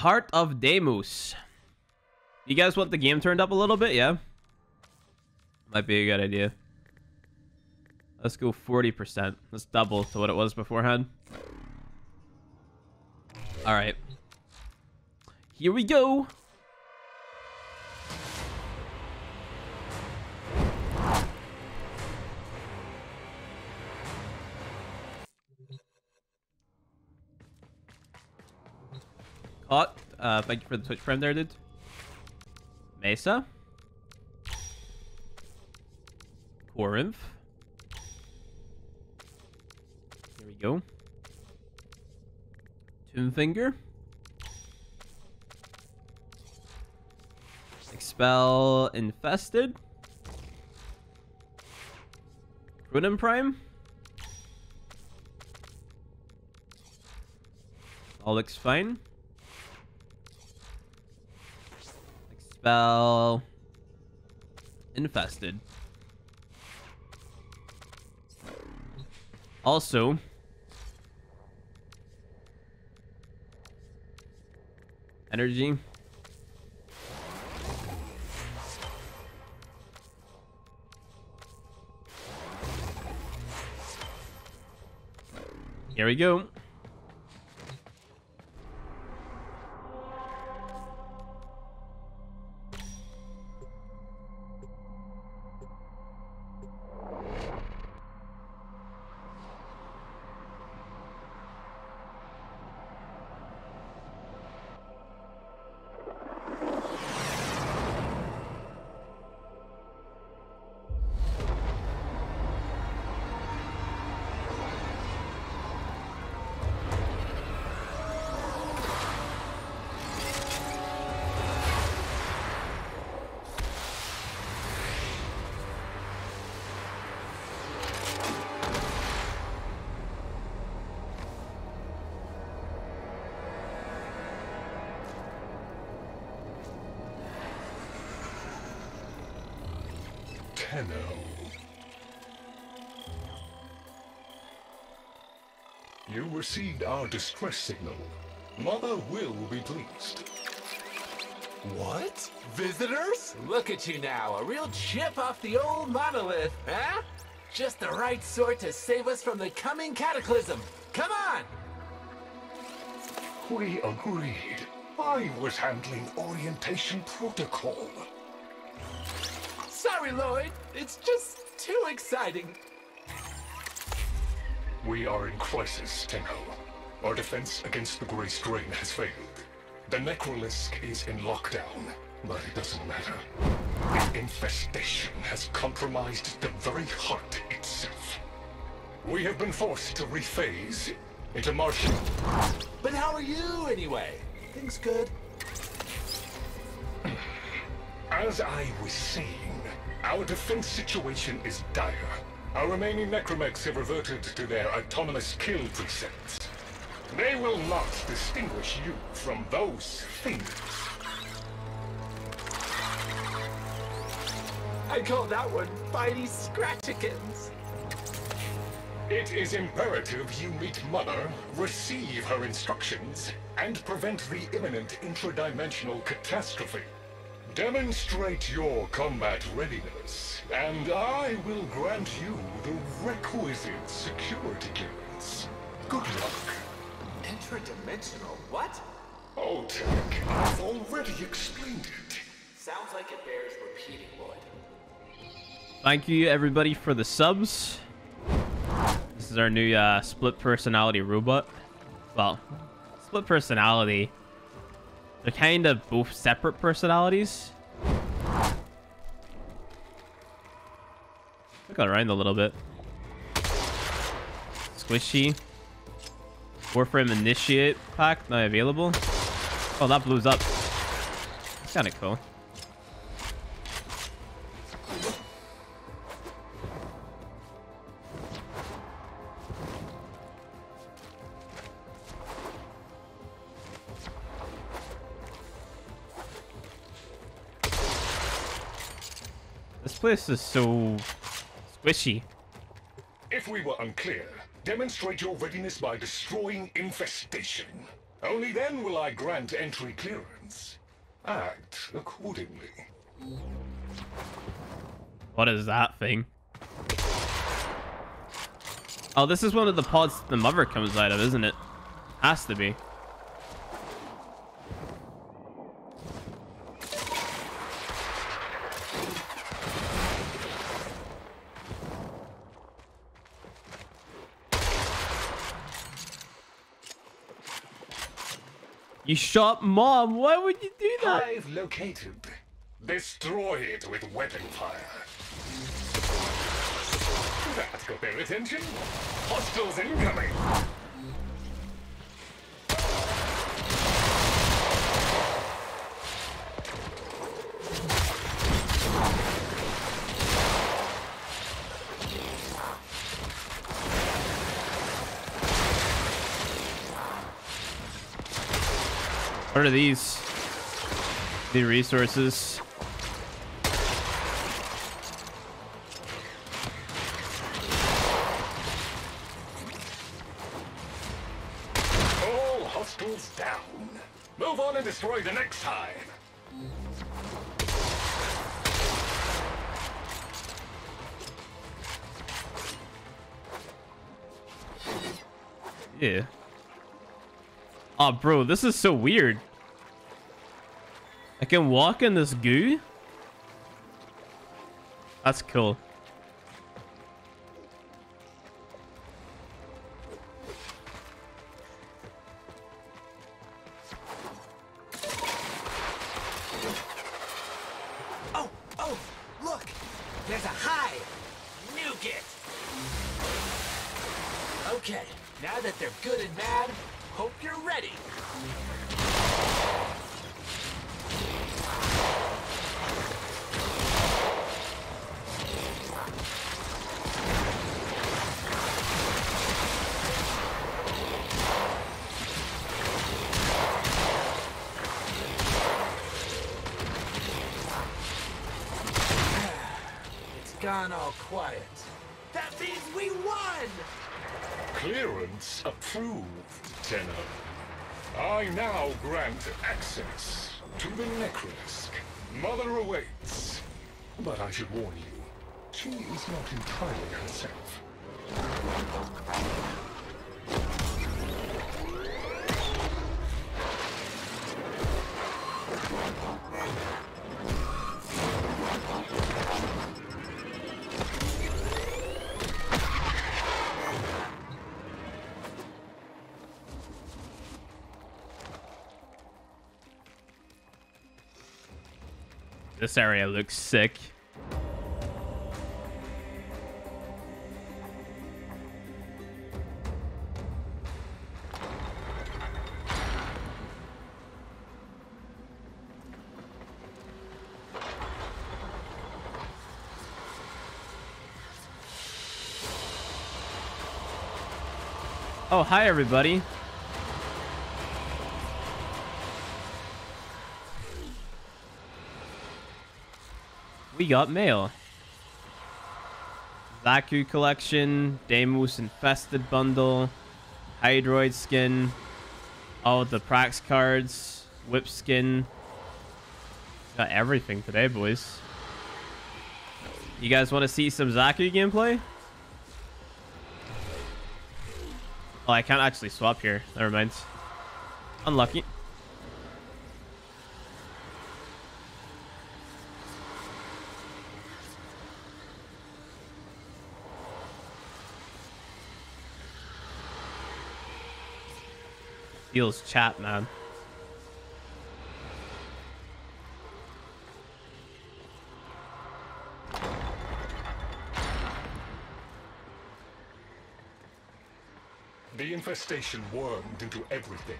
Heart of Deimos. You guys want the game turned up a little bit? Yeah. Might be a good idea. Let's go 40%. Let's double to what it was beforehand. Alright. Here we go. Uh, thank you for the Twitch Prime there, dude. Mesa. Corinth. Here we go. Toonfinger. Expel Infested. Runen Prime. All looks fine. Expel Infested. Also, energy. Here we go. Received our distress signal. Mother will be pleased. What? Visitors? Look at you now, a real chip off the old monolith, huh? Just the right sort to save us from the coming cataclysm. Come on! We agreed. I was handling orientation protocol. Sorry, Loid. It's just too exciting. We are in crisis, Tenno. Our defense against the Grey Strain has failed. The Necralisk is in lockdown, but it doesn't matter. The infestation has compromised the very heart itself. We have been forced to rephase into Martian. But how are you, anyway? Things good? As I was saying, our defense situation is dire. Our remaining necramechs have reverted to their autonomous kill precepts. They will not distinguish you from those things. I call that one Bitey Scratchikins. It is imperative you meet Mother, receive her instructions, and prevent the imminent intradimensional catastrophe. Demonstrate your combat readiness, and I will grant you the requisite security clearance. Good luck. Intradimensional what? Oh, Tech, I've already explained it. Sounds like it bears repeating, Loid. Thank you everybody for the subs. This is our new uh, split personality robot. Well, split personality. They're kind of both separate personalities. Look around a little bit. Squishy. Warframe Initiate pack not available. Oh, that blows up. Kind of cool. Place is so squishy. If we were unclear, demonstrate your readiness by destroying infestation. Only then will I grant entry clearance. Act accordingly. What is that thing? Oh, this is one of the pods the mother comes out of, isn't it? Has to be. You shot mom. Why would you do that? Hive located. Destroy it with weapon fire. That got their attention. Hostiles incoming. What are these? The resources. Bro, this is so weird. I can walk in this goo? That's cool. This area looks sick. Oh, hi everybody. We got mail. Zaku collection, Deimos infested bundle, Hydroid skin, all the Prax cards, Whip skin. Got everything today, boys. You guys want to see some Zaku gameplay? Oh, I can't actually swap here. Never mind. Unlucky. Feels chat, man. The infestation wormed into everything.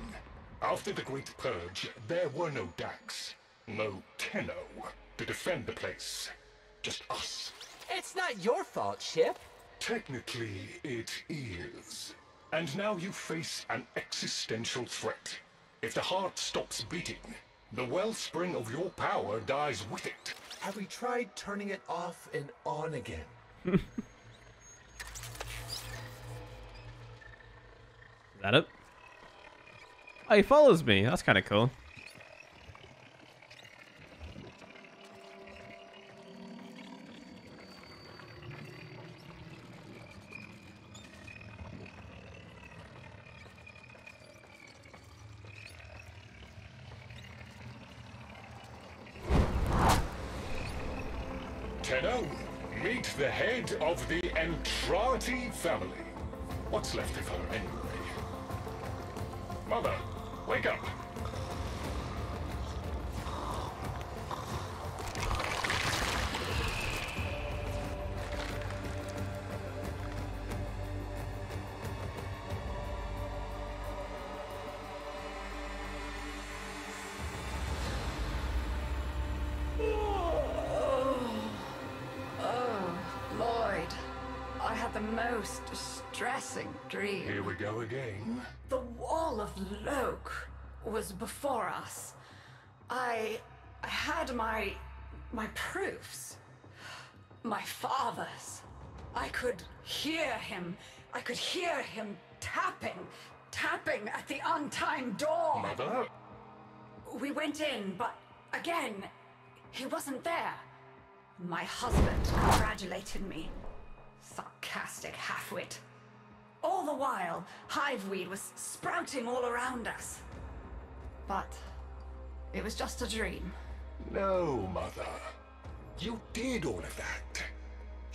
After the Great Purge, there were no Dax, no Tenno to defend the place. Just us. It's not your fault, Chip. Technically, it is. And now you face an existential threat. If the heart stops beating, the wellspring of your power dies with it. Have we tried turning it off and on again? Is that it? Oh, he follows me. That's kind of cool. Entrati family. What's left of her, anyway? Mother, wake up. Hear him. I could hear him tapping, tapping at the untimed door. Mother? We went in, but again, he wasn't there. My husband congratulated me. Sarcastic halfwit. All the while, hiveweed was sprouting all around us. But it was just a dream. No, Mother. You did all of that.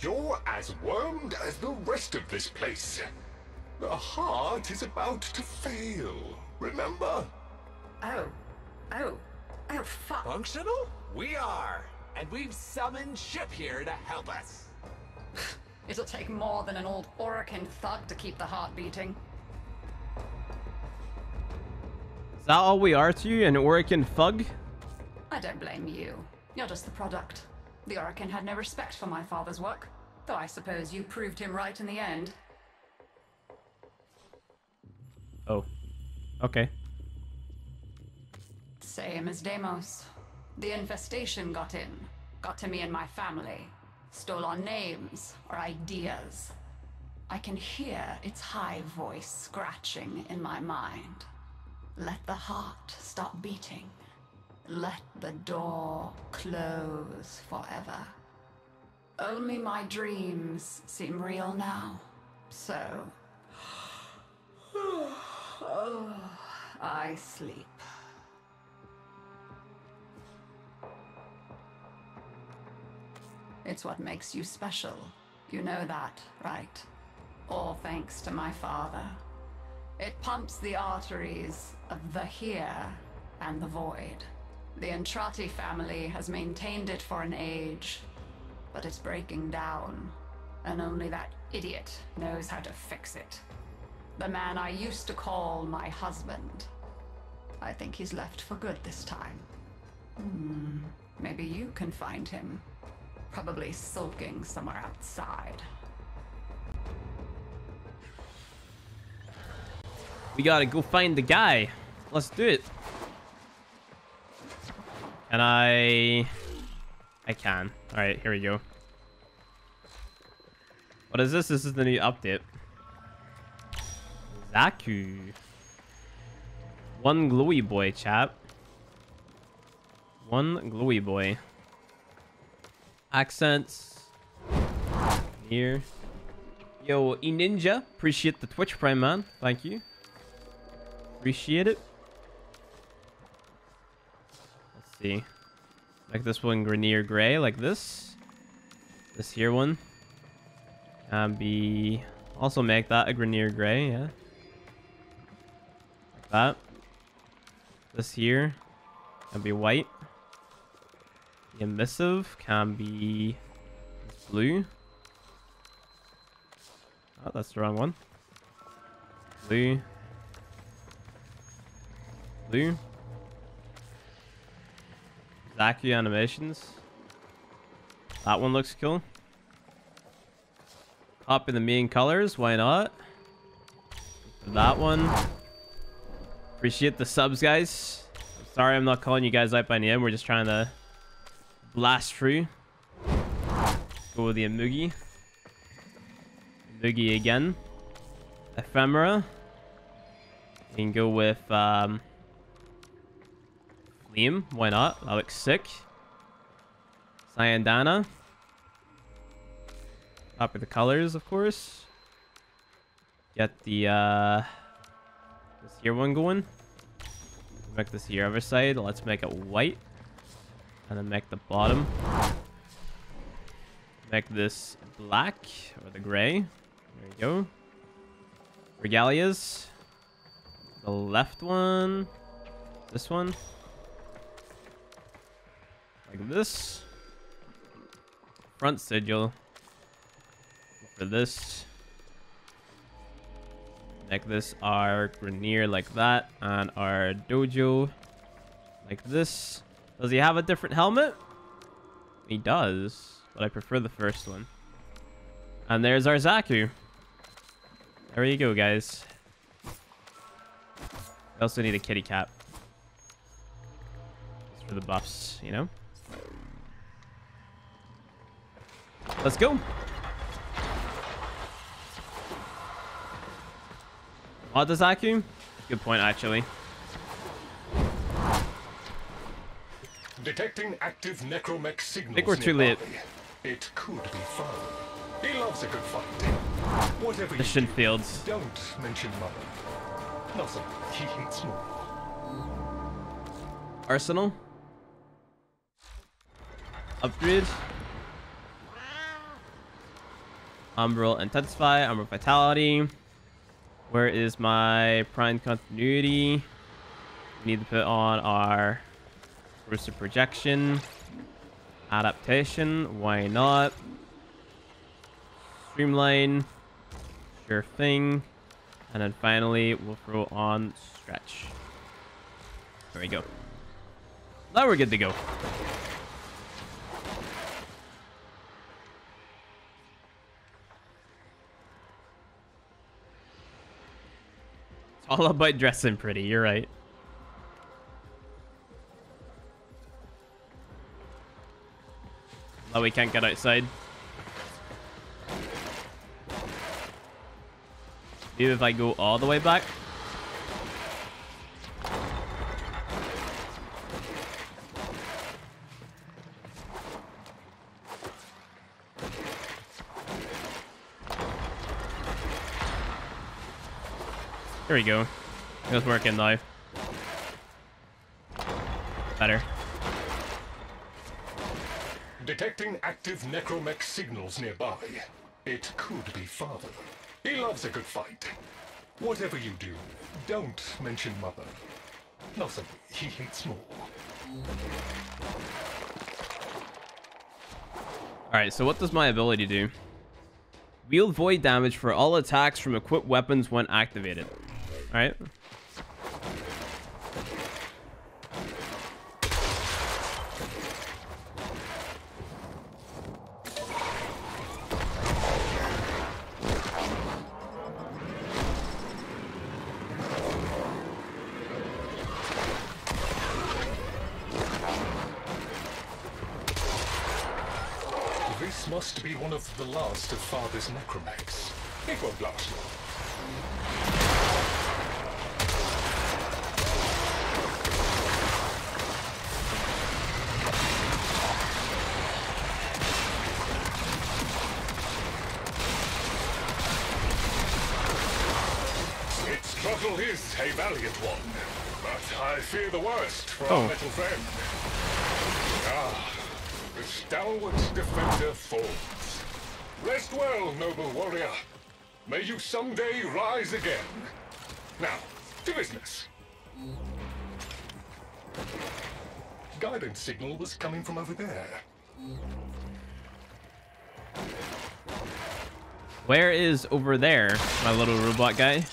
You're as wormed as the rest of this place. The heart is about to fail, remember? Oh, oh, oh, fuck. Functional? We are. And we've summoned Ship here to help us. It'll take more than an old Orokin thug to keep the heart beating. Is that all we are to you, an Orokin thug? I don't blame you. You're just the product. The Orokin had no respect for my father's work, though I suppose you proved him right in the end. Oh. Okay. Same as Deimos. The infestation got in, got to me and my family, stole our names, our ideas. I can hear its high voice scratching in my mind. Let the heart stop beating. Let the door close forever. Only my dreams seem real now. So. oh, I sleep. It's what makes you special. You know that, right? All thanks to my father. It pumps the arteries of the here and the void. The Entrati family has maintained it for an age, but it's breaking down, and only that idiot knows how to fix it. The man I used to call my husband. I think he's left for good this time. Hmm, maybe you can find him. Probably sulking somewhere outside. We gotta go find the guy. Let's do it. Can I... I can. Alright, here we go. What is this? This is the new update. Zaku. One glowy boy, chap. One glowy boy. Accents. Here. Yo, E Ninja. Appreciate the Twitch Prime, man. Thank you. Appreciate it. Let's Like this one, Grenier Gray, like this. This here one. Can be... Also make that a Grenier Gray, yeah. Like that. This here can be white. The emissive can be blue. Oh, that's the wrong one. Blue. Blue. Zaku animations. That one looks cool. Up in the main colors, why not? That one. Appreciate the subs, guys. Sorry I'm not calling you guys out by name. We're just trying to blast through. Go with the Amugi. Amugi again. Ephemera. You can go with um, Liam. Why not? That looks sick. Syandana. Copy the colors, of course. Get the uh, this here one going. Make this here other side. Let's make it white. And then make the bottom. Make this black or the gray. There you go. Regalias. The left one. This one. Like this. Front sigil. For this. Make this our grenier like that. And our dojo like this. Does he have a different helmet? He does, but I prefer the first one. And there's our Zaku. There you go, guys. We also need a kitty cat. Just for the buffs, you know? Let's go. What does Zaku? Good point, actually. Detecting active necramech signals. I think we're too late. It could be fun. He loves a good fight. Whatever you Mission do, fields. don't mention mother. Nothing. He hates more. Arsenal. Upgrade. Umbral Intensify, Umbral Vitality. Where is my Prime Continuity? We need to put on our Rooster Projection. Adaptation, why not? Streamline. Sure thing. And then finally, we'll throw on Stretch. There we go. Now we're good to go. all about dressing pretty, you're right. Oh, we can't get outside. Maybe if I go all the way back. There we go. It's working now. Better. Detecting active necramech signals nearby. It could be father. He loves a good fight. Whatever you do, don't mention mother. Nothing. He hates more. Alright, so what does my ability do? Wield void damage for all attacks from equipped weapons when activated. Alright. This must be one of the last of father's necramechs. Defender falls. Rest well, noble warrior. May you someday rise again. Now, to business. Guidance signal was coming from over there. Where is over there, my little robot guy?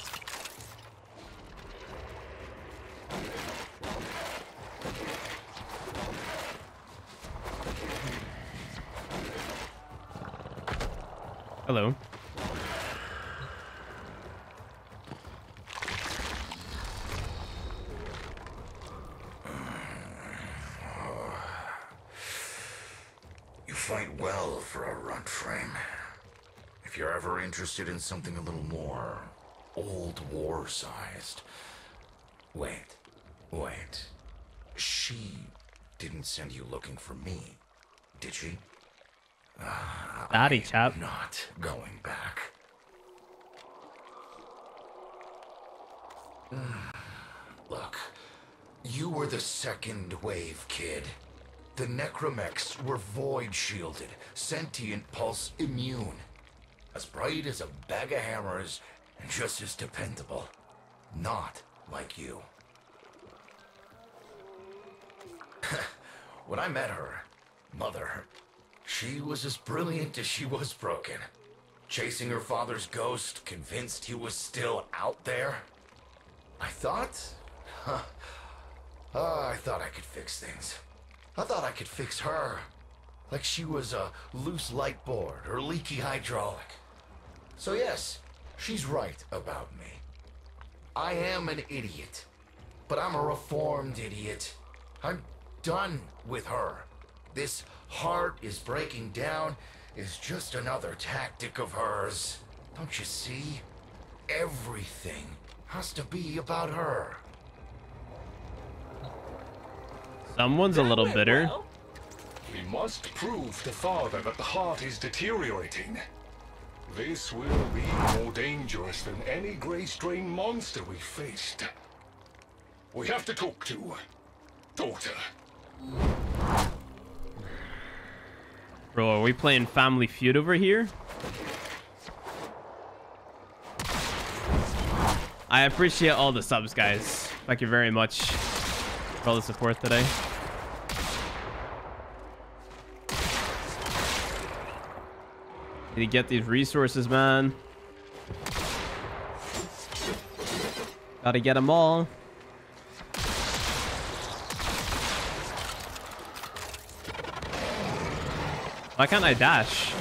Hello. You fight well for a runt frame. If you're ever interested in something a little more old war sized, Wait, wait. She didn't send you looking for me, did she? Daddy chap. Not going back. Look, you were the second wave, kid. The Necramechs were void shielded, sentient pulse immune. As bright as a bag of hammers and just as dependable. Not like you. when I met her, Mother, she was as brilliant as she was broken. Chasing her father's ghost, convinced he was still out there. I thought, huh, oh, I thought I could fix things. I thought I could fix her. Like she was a loose light board or leaky hydraulic. So yes, she's right about me. I am an idiot. But I'm a reformed idiot. I'm done with her. This heart is breaking down is just another tactic of hers. Don't you see? Everything has to be about her. Someone's a little bitter. Well, We must prove to father that the heart is deteriorating. This will be more dangerous than any Grey Strain monster we faced. We have to talk to daughter. Bro, are we playing Family Feud over here? I appreciate all the subs, guys. Thank you very much for all the support today. Need to get these resources, man. Gotta get them all. Why can't I dash?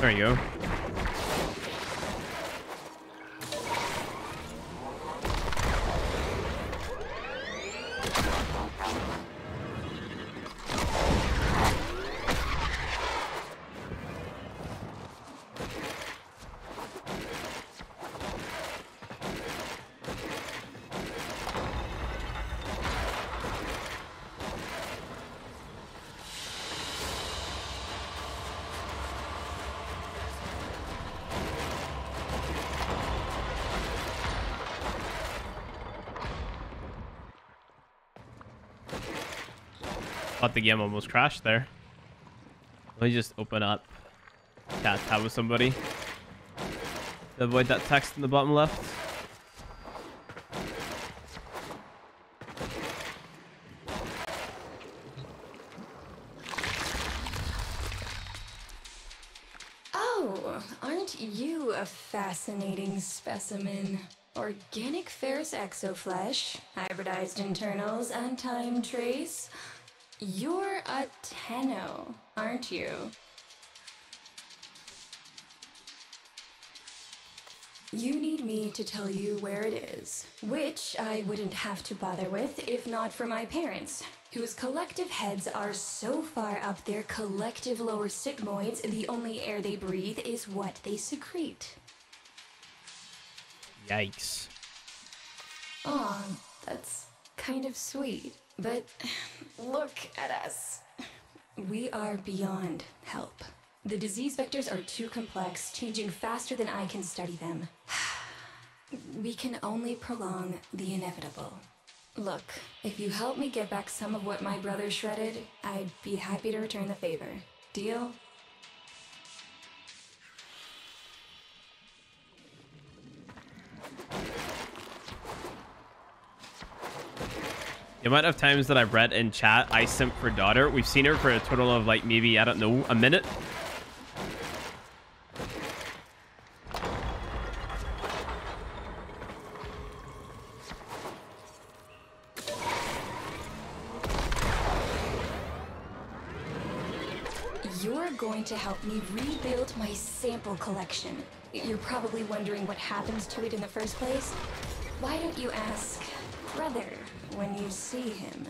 There you go. The game almost crashed there. Let me just open up chat tab with somebody. To avoid that text in the bottom left. Oh, aren't you a fascinating specimen? Organic ferrous exoflesh, hybridized internals, and time trace. You're a Tenno, aren't you? You need me to tell you where it is, which I wouldn't have to bother with if not for my parents, whose collective heads are so far up their collective lower sigmoids, the only air they breathe is what they secrete. Yikes. Aw, that's kind of sweet. But look at us. We are beyond help. The disease vectors are too complex, changing faster than I can study them. We can only prolong the inevitable. Look, if you help me get back some of what my brother shredded, I'd be happy to return the favor. Deal? The amount of times that I've read in chat, I simp for daughter, we've seen her for a total of like maybe, I don't know, a minute. You're going to help me rebuild my sample collection. You're probably wondering what happens to it in the first place. Why don't you ask brother when you see him.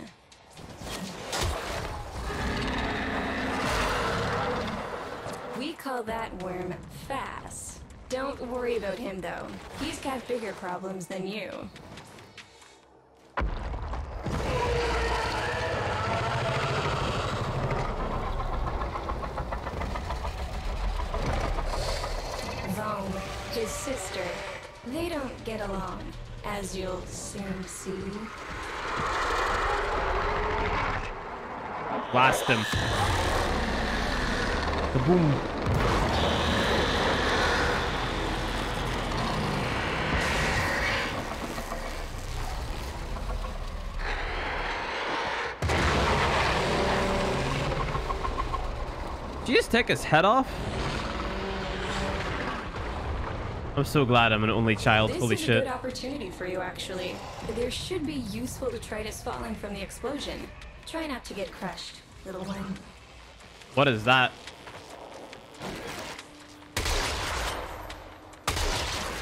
We call that worm Fass. Don't worry about him though. He's got bigger problems than you. His sister, they don't get along, as you'll soon see. Blast him. Kaboom. Did you just take his head off? I'm so glad I'm an only child. This Holy is a shit. good opportunity for you, actually. There should be useful detritus falling from the explosion. Try not to get crushed, little one. What is that?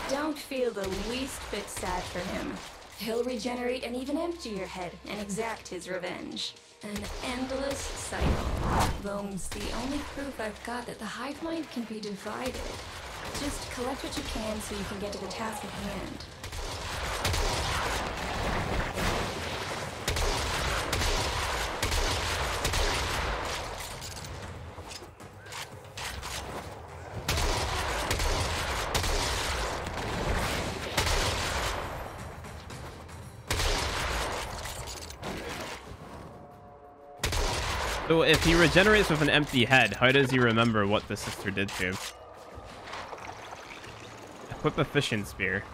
Don't feel the least bit sad for him. He'll regenerate and even empty your head and exact his revenge. An endless cycle. Thome's the only proof I've got that the hive mind can be divided. Just collect what you can so you can get to the task at hand. If he regenerates with an empty head, how does he remember what the sister did to him? Equip a fishing spear.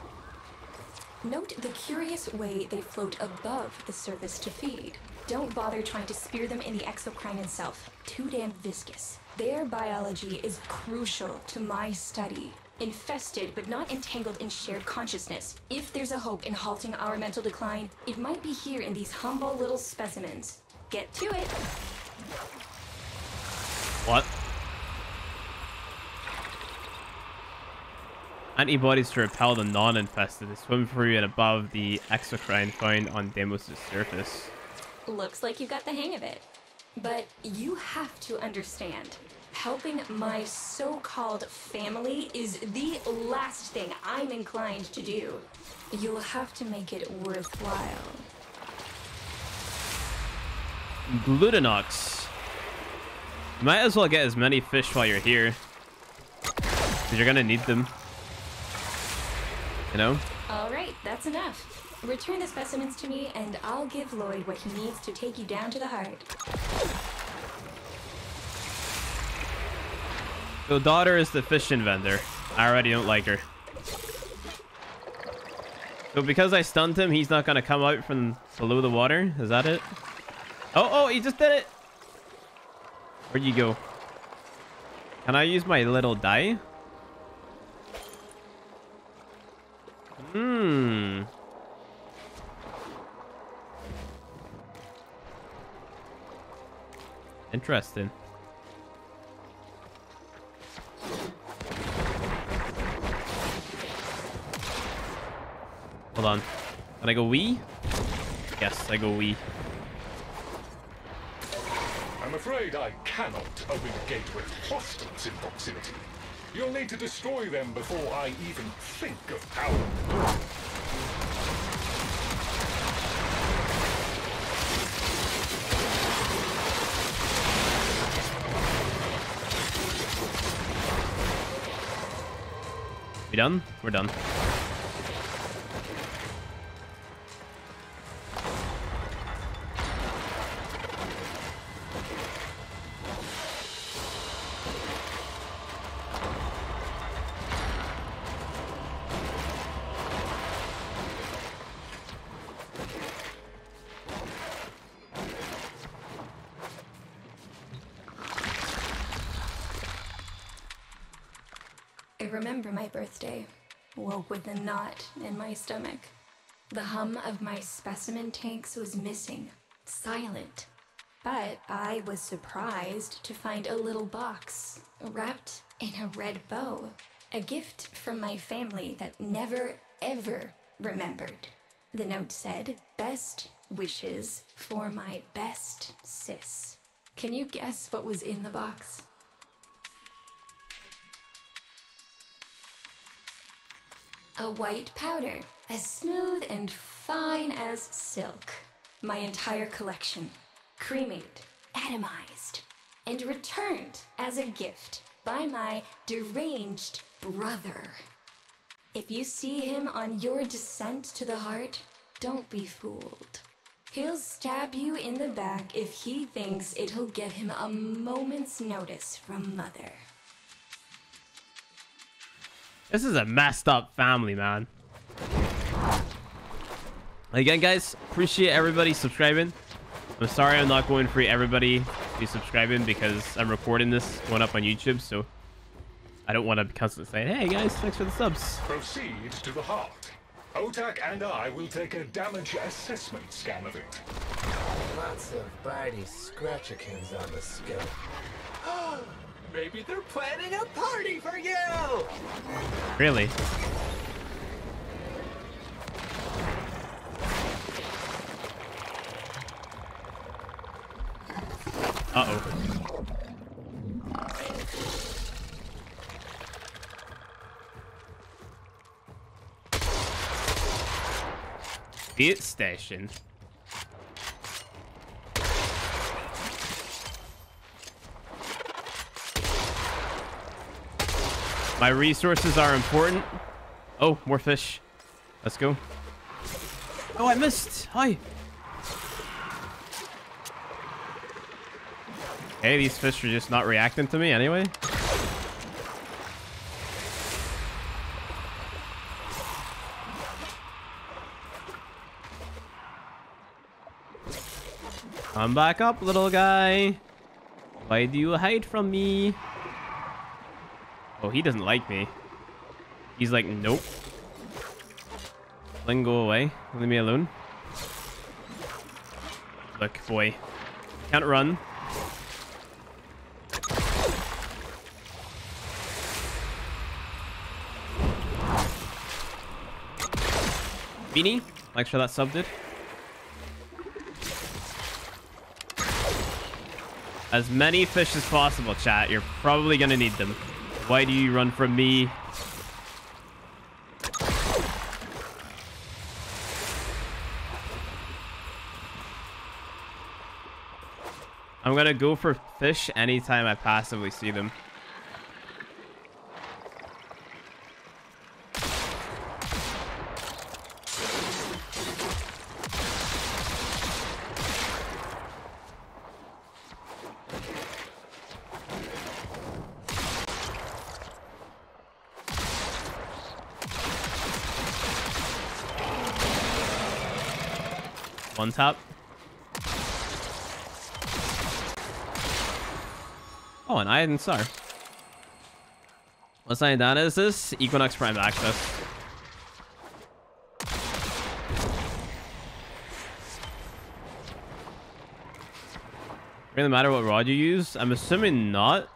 Note the curious way they float above the surface to feed. Don't bother trying to spear them in the exocrine itself. Too damn viscous. Their biology is crucial to my study. Infested but not entangled in shared consciousness. If there's a hope in halting our mental decline, it might be here in these humble little specimens. Get to it. What? Antibodies to repel the non-infested swim through and above the exocrine found on Deimos' surface. Looks like you got the hang of it. But you have to understand, helping my so called family is the last thing I'm inclined to do. You'll have to make it worthwhile. Glutinox. Might as well get as many fish while you're here. Because you're gonna need them. You know? Alright, that's enough. Return the specimens to me, and I'll give Loid what he needs to take you down to the heart. So daughter is the fishing vendor. I already don't like her. So because I stunned him, he's not gonna come out from below the water? Is that it? Oh, oh, he just did it! Where'd you go? Can I use my little die? Hmm. Interesting. Hold on. Can I go wee? Yes, I go wee. I'm afraid I cannot open the gate with hostiles in proximity. You'll need to destroy them before I even think of power. We done? We're done. Remember my birthday. Woke with a knot in my stomach. The hum of my specimen tanks was missing, silent. But I was surprised to find a little box wrapped in a red bow. A gift from my family that never, ever remembered. The note said, Best wishes for my best sis. Can you guess what was in the box? A white powder, as smooth and fine as silk. My entire collection, cremated, atomized, and returned as a gift by my deranged brother. If you see him on your descent to the heart, don't be fooled. He'll stab you in the back if he thinks it'll get him a moment's notice from Mother. This is a messed up family, man. Again, guys, appreciate everybody subscribing. I'm sorry I'm not going for everybody be subscribing because I'm recording this going up on YouTube, so I don't want to be constantly saying, hey guys, thanks for the subs. Proceed to the heart. Otak and I will take a damage assessment scan of it. Lots of bitey scratchikins on the scope. Oh, Maybe they're planning a party for you! Really? Uh-oh. Beat station. My resources are important. Oh, more fish. Let's go. Oh, I missed. Hi. Hey, these fish are just not reacting to me anyway. Come back up, little guy. Why do you hide from me? Oh, he doesn't like me. He's like, nope. Then go away. Leave me alone. Look, boy. Can't run. Beanie, make sure that sub did. As many fish as possible, chat. You're probably gonna need them. Why do you run from me? I'm gonna go for fish anytime I passively see them. Top. Oh, an Iron Star. What sign down is this? Equinox Prime Access. Really matter what rod you use? I'm assuming not.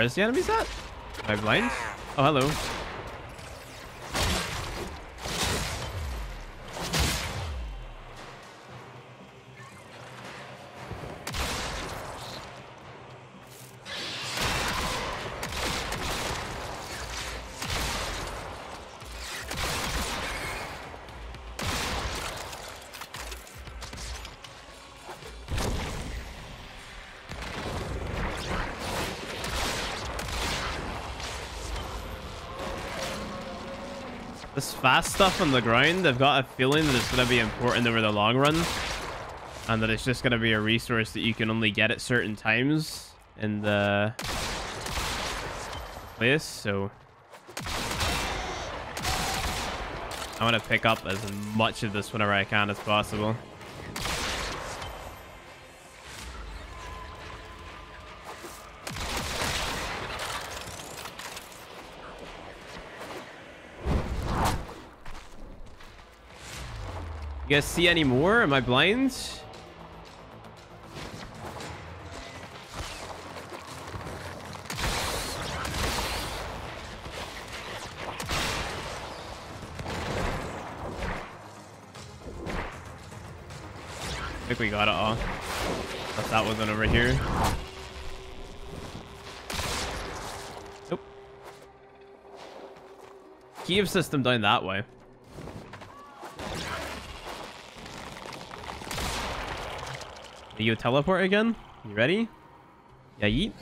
Where's the enemies at? Am I blind? Oh, hello. Fast stuff on the ground, I've got a feeling that it's going to be important over the long run. And that it's just going to be a resource that you can only get at certain times in the place. So I want to pick up as much of this whenever I can as possible. You guys see any more? Am I blind? I think we got it all. That's that one over here. Nope. Kiev system down that way. Do you teleport again? You ready? Yeah, yeet.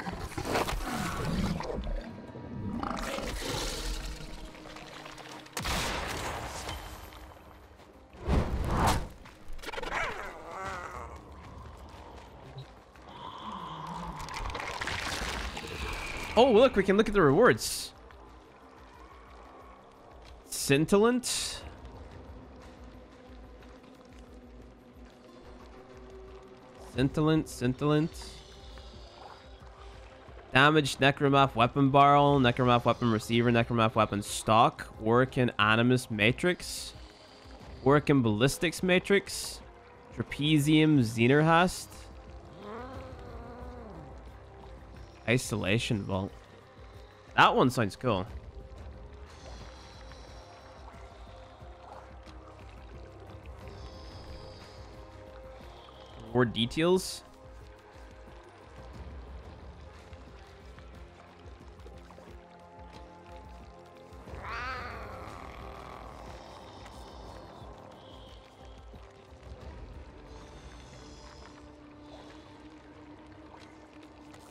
Oh, look, we can look at the rewards. Scintillant. Scintillant, scintillant. Damage, Necramech weapon barrel, Necramech weapon receiver, Necramech weapon stock, Working Animus matrix, Working ballistics matrix, Trapezium Xenorhast, Isolation vault. That one sounds cool. More details.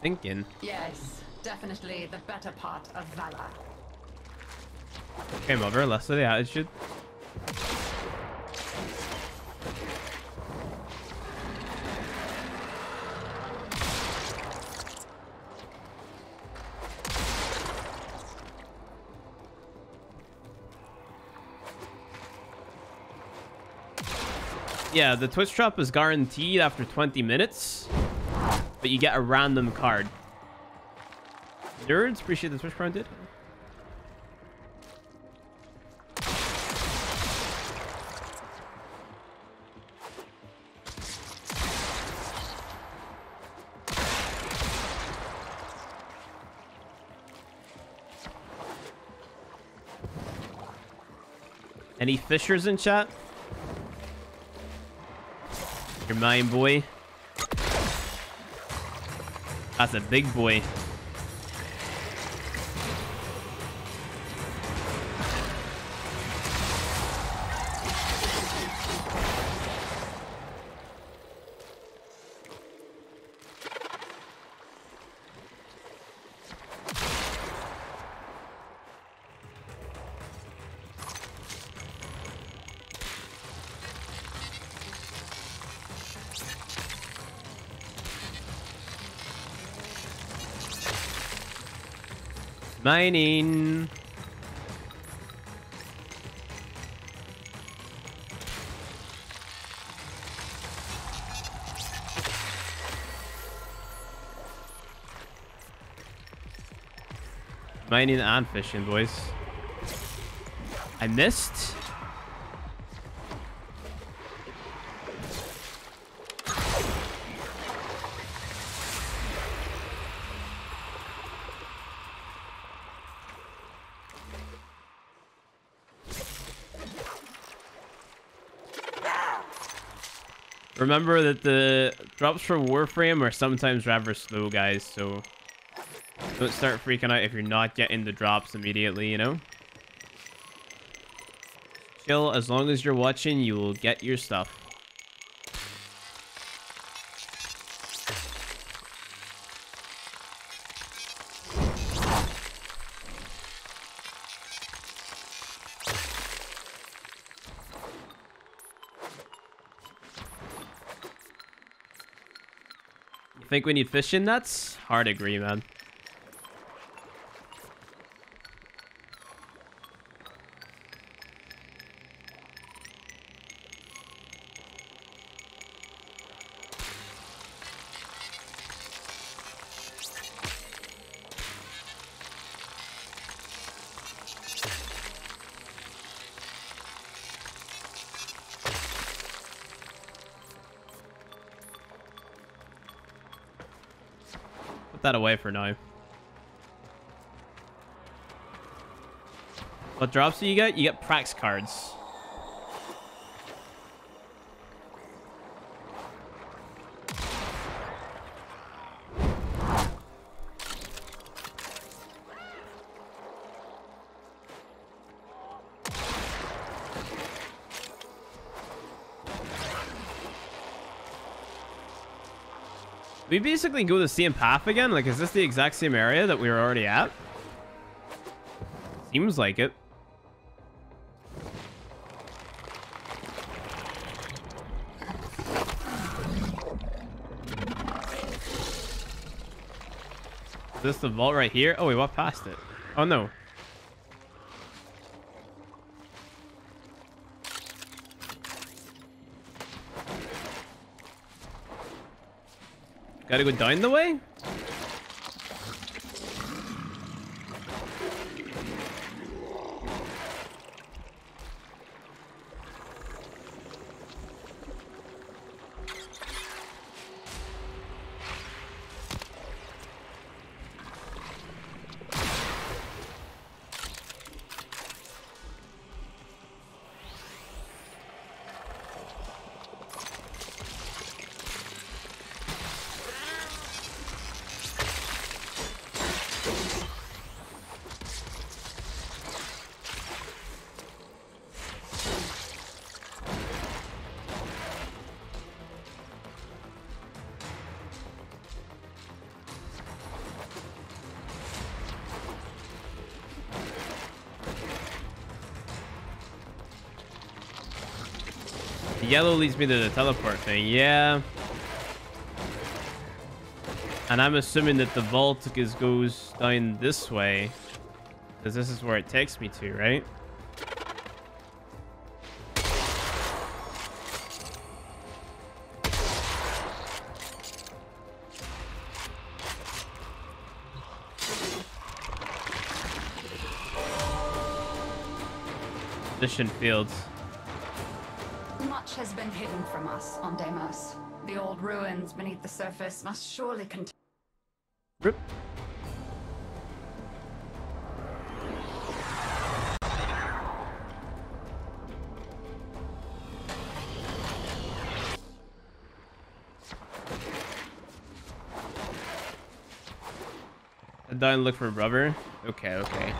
Thinking. Yes, definitely the better part of valor. Came over, less of the attitude. Yeah, the Twitch drop is guaranteed after 20 minutes, but you get a random card. Nerds, appreciate the Twitch Prime did. Any fishers in chat? Your mine boy. That's a big boy. Mining. Mining and fishing, boys. I missed. Remember that the drops from Warframe are sometimes rather slow, guys, so don't start freaking out if you're not getting the drops immediately, you know? Chill, as long as you're watching, you will get your stuff. Think we need fishing nets? Hard agree, man. That away for now. What drops do you get? You get Prax cards. We basically go the same path again? Like, is this the exact same area that we were already at? Seems like it. Is this the vault right here? Oh, we walked past it. Oh, no. Gotta go down the way? Yellow leads me to the teleport thing. Yeah. And I'm assuming that the vault is, goes down this way. Because this is where it takes me to, right? Mission fields. Been hidden from us on Deimos. The old ruins beneath the surface must surely contain. Rip. Down look for rubber. Okay, okay.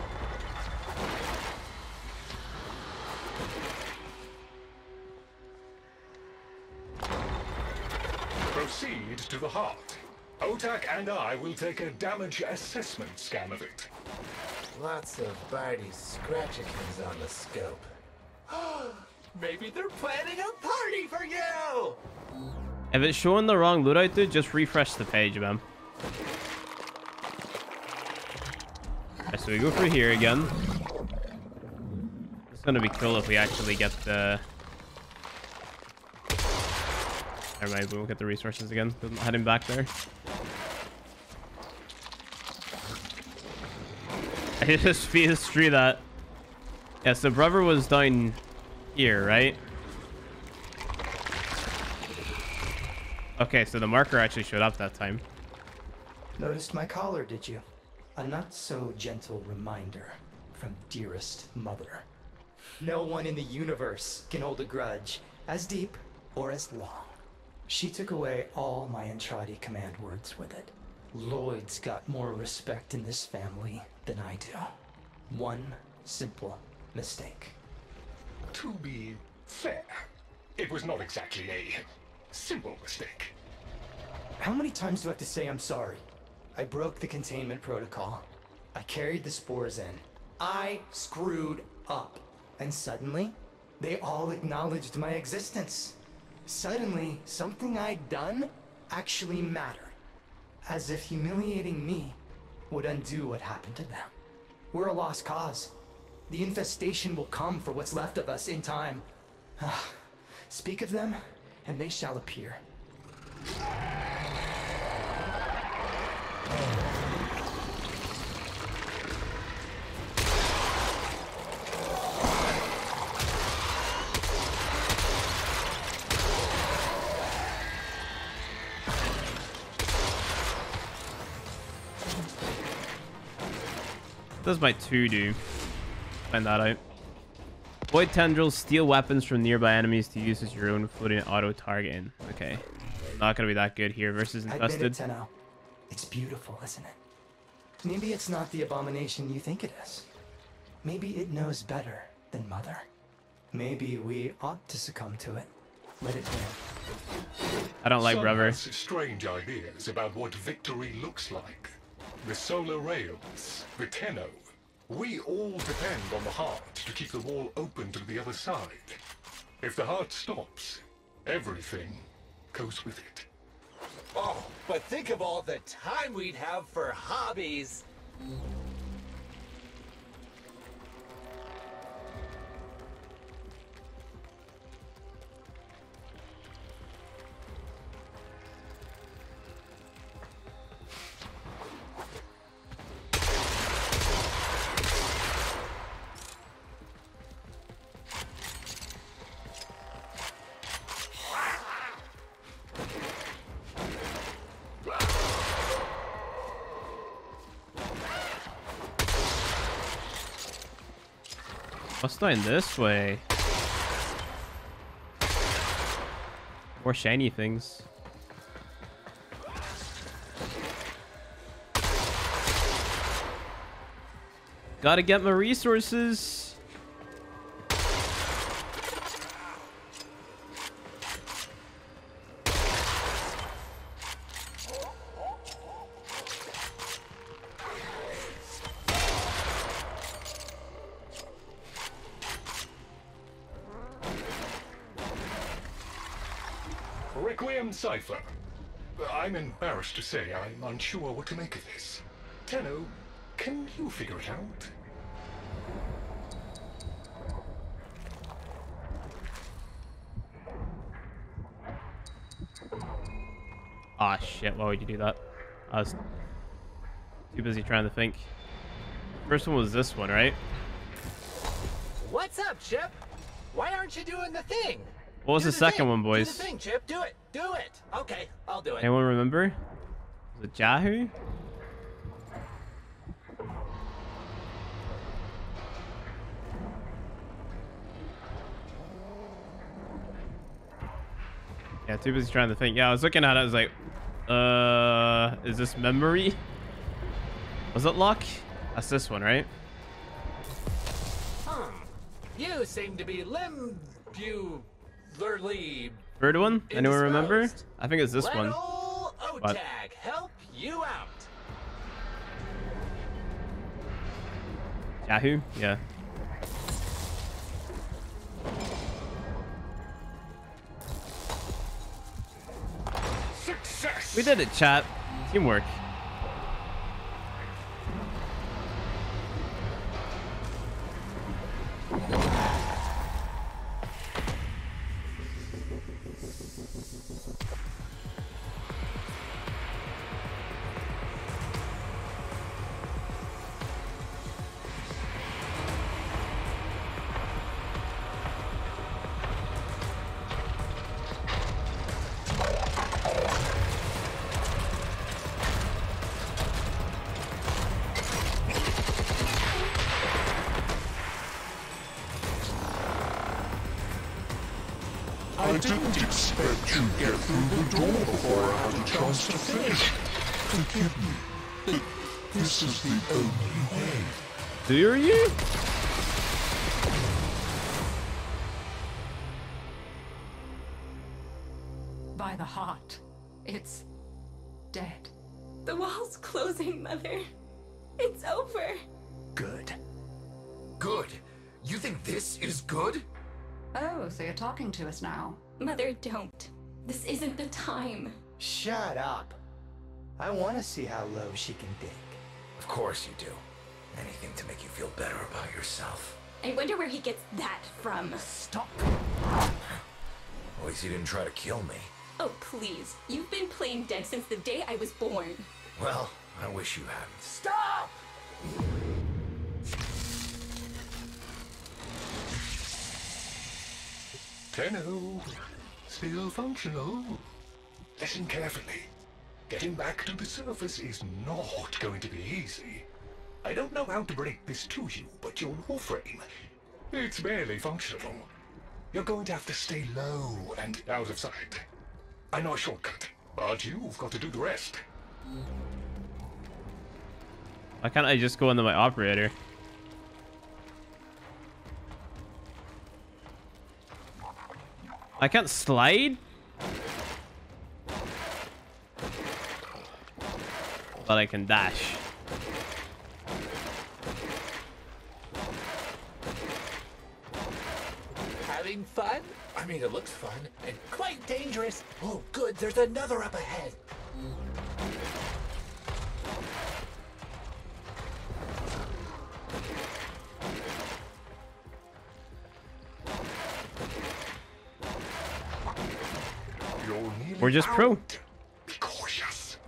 And I will take a damage assessment scan of it. Lots of Barty Scratchikins on the scope. Maybe they're planning a party for you! If it's showing the wrong loadout, dude, just refresh the page, man. Alright, so we go through here again. It's gonna be cool if we actually get the... Never mind, we won't get the resources again. Heading back there. I just that. Yeah, so brother was down here, right? Okay, so the marker actually showed up that time. Noticed my collar, did you? A not so gentle reminder from dearest mother. No one in the universe can hold a grudge as deep or as long. She took away all my Entrati command words with it. Loid's got more respect in this family than I do. One simple mistake. To be fair, it was not exactly a simple mistake. How many times do I have to say I'm sorry? I broke the containment protocol. I carried the spores in. I screwed up. And suddenly, they all acknowledged my existence. Suddenly, something I'd done actually mattered. As if humiliating me would undo what happened to them. We're a lost cause. The infestation will come for what's left of us in time. Ah, speak of them, and they shall appear. Does my two do? Find that out. Void tendrils steal weapons from nearby enemies to use as your own, floating auto targeting. Okay. Not gonna be that good here versus Admit it, infested. Tenno. It's beautiful, isn't it? Maybe it's not the abomination you think it is. Maybe it knows better than Mother. Maybe we ought to succumb to it. Let it win. I don't like Some rubber. strange ideas about what victory looks like. The solar rails, the Tenno. We all depend on the heart to keep the wall open to the other side. If the heart stops, everything goes with it. Oh, but think of all the time we'd have for hobbies. What's going this way? More shiny things. Gotta get my resources. I'm embarrassed to say I'm unsure what to make of this. Tenno, can you figure it out? Ah shit, why would you do that? I was too busy trying to think. First one was this one, right? What's up, Chip? Why aren't you doing the thing? What was Do the second thing. one, boys? Do the thing, Chip. Do it. Do it. Okay, I'll do it. Anyone remember? Was it Yahoo? Yeah, too busy trying to think. Yeah, I was looking at it. I was like, uh, is this memory? Was it luck? That's this one, right? Hmm. You seem to be limbularly Third one? Anyone remember? I think it's this Let one. But- help you out. Yahoo? Yeah. Success! We did it, chat. Teamwork. Get through the door before I had a chance to finish. Forgive me, but this is the only way. Do you? By the heart. It's dead. The wall's closing, Mother. It's over. Good. Good. You think this is good? Oh, so you're talking to us now. Mother, don't. This isn't the time. Shut up. I want to see how low she can dig. Of course you do. Anything to make you feel better about yourself. I wonder where he gets that from. Stop. At least he didn't try to kill me. Oh, please. You've been playing dead since the day I was born. Well, I wish you hadn't. Stop! Tenno, still functional. Listen carefully. Getting back to the surface is not going to be easy. I don't know how to break this to you, but your warframe, it's barely functional. You're going to have to stay low and out of sight. I know a shortcut, but you've got to do the rest. Why can't I just go into my operator? I can't slide? But I can dash. Having fun? I mean, it looks fun and quite dangerous. Oh, good, there's another up ahead. We're just pro. Be cautious.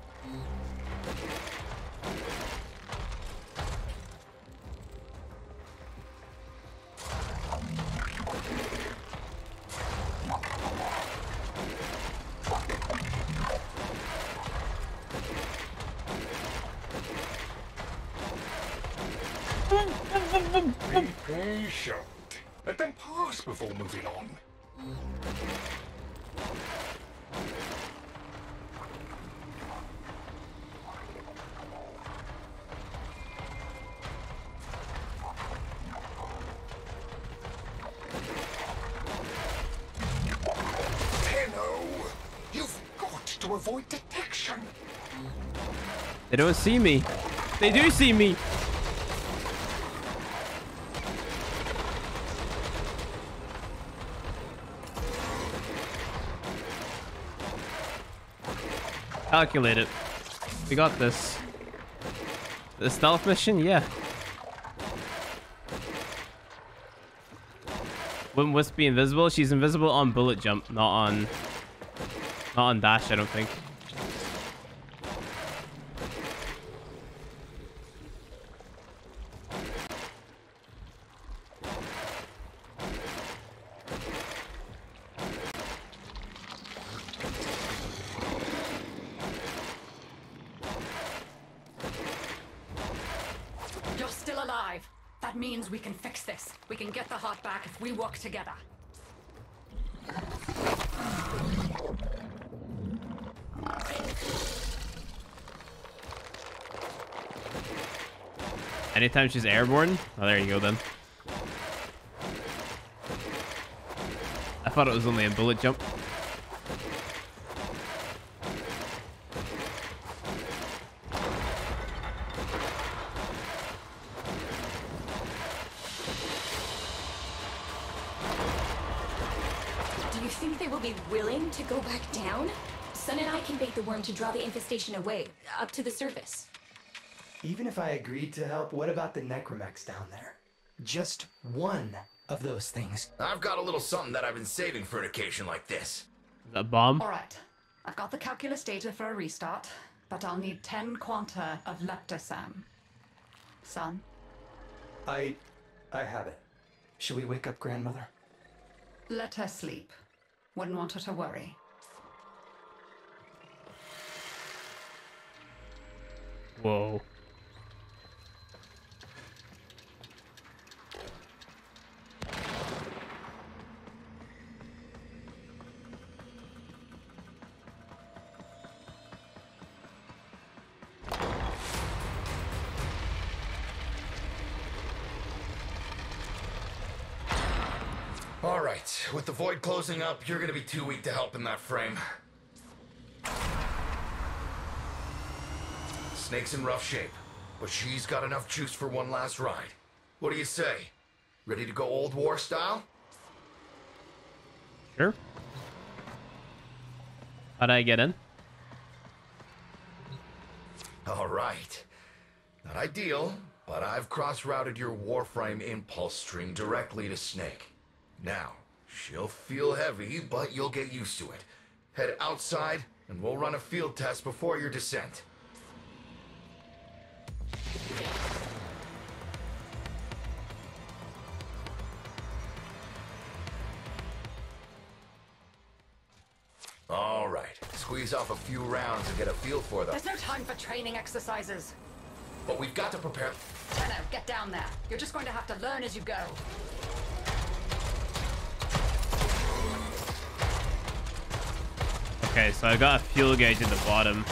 Be patient. Let them pass before moving on. Avoid detection. They don't see me. They do see me. Calculate it. We got this. The stealth mission? Yeah. Wouldn't Wisp be invisible? She's invisible on bullet jump, not on... Not on dash, I don't think. You're still alive. That means we can fix this. We can get the heart back if we work together. Anytime she's airborne? Oh, there you go then. I thought it was only a bullet jump. Do you think they will be willing to go back down? Son and I can bait the worm to draw the infestation away, up to the surface. Even if I agreed to help, what about the necramechs down there? Just one of those things. I've got a little something that I've been saving for an occasion like this. The bomb? All right. I've got the calculus data for a restart, but I'll need 10 quanta of leptosam. Son, I. I have it. Should we wake up grandmother? let her sleep. Wouldn't want her to worry. Whoa. With the void closing up, you're gonna be too weak to help in that frame. Snake's in rough shape, but she's got enough juice for one last ride. What do you say? Ready to go old war style? Sure. How'd I get in? All right. Not ideal, but I've cross-routed your Warframe impulse string directly to Snake. Now, she'll feel heavy, but you'll get used to it. Head outside, and we'll run a field test before your descent. All right, squeeze off a few rounds and get a feel for them. There's no time for training exercises. but we've got to prepare. Tenno, get down there. You're just going to have to learn as you go. Okay, so I got a fuel gauge at the bottom.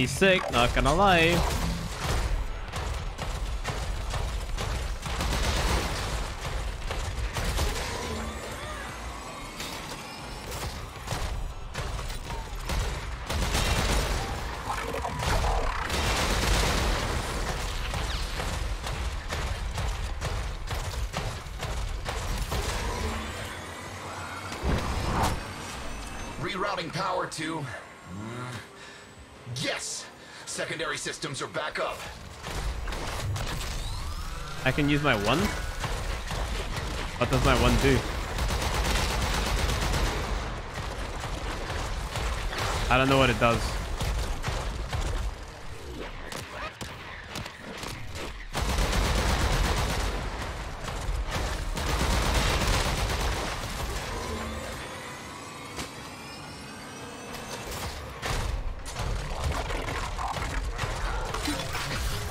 Pretty sick, not gonna lie. Can use my one. What does my one do? I don't know what it does.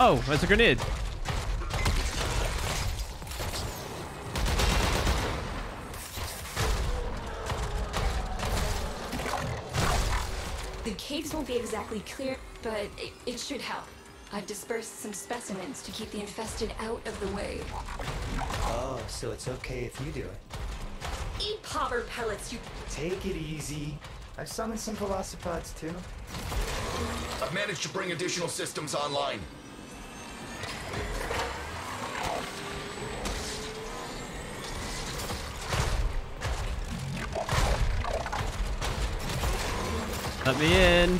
Oh, that's a grenade. Exactly clear, but it, it should help. I've dispersed some specimens to keep the infested out of the way. Oh, so it's okay if you do it. Eat popper pellets, you. Take it easy. I've summoned some velocipods too. I've managed to bring additional systems online. Let me in.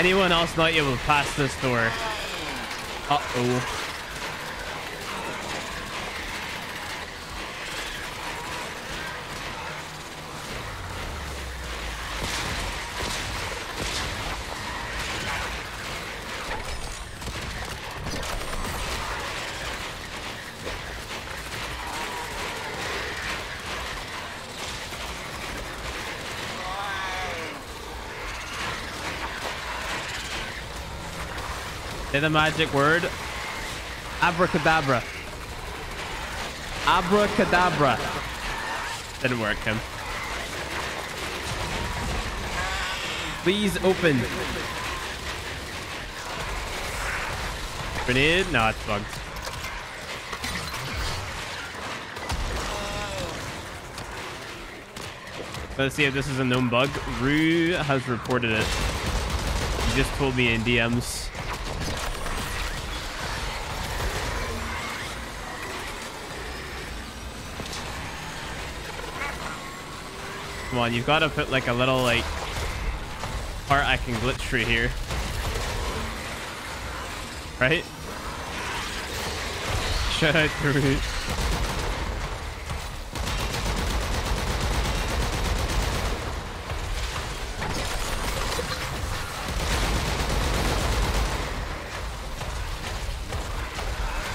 Anyone else not able to pass this door? Uh-oh. Say the magic word. Abracadabra. Abracadabra. Didn't work, him. Please open. Grenade? No, it's bugged. Let's see if this is a known bug. Rue has reported it. He just told me in DMs. You've got to put like a little like part I can glitch through here. Right? Shout out to Root.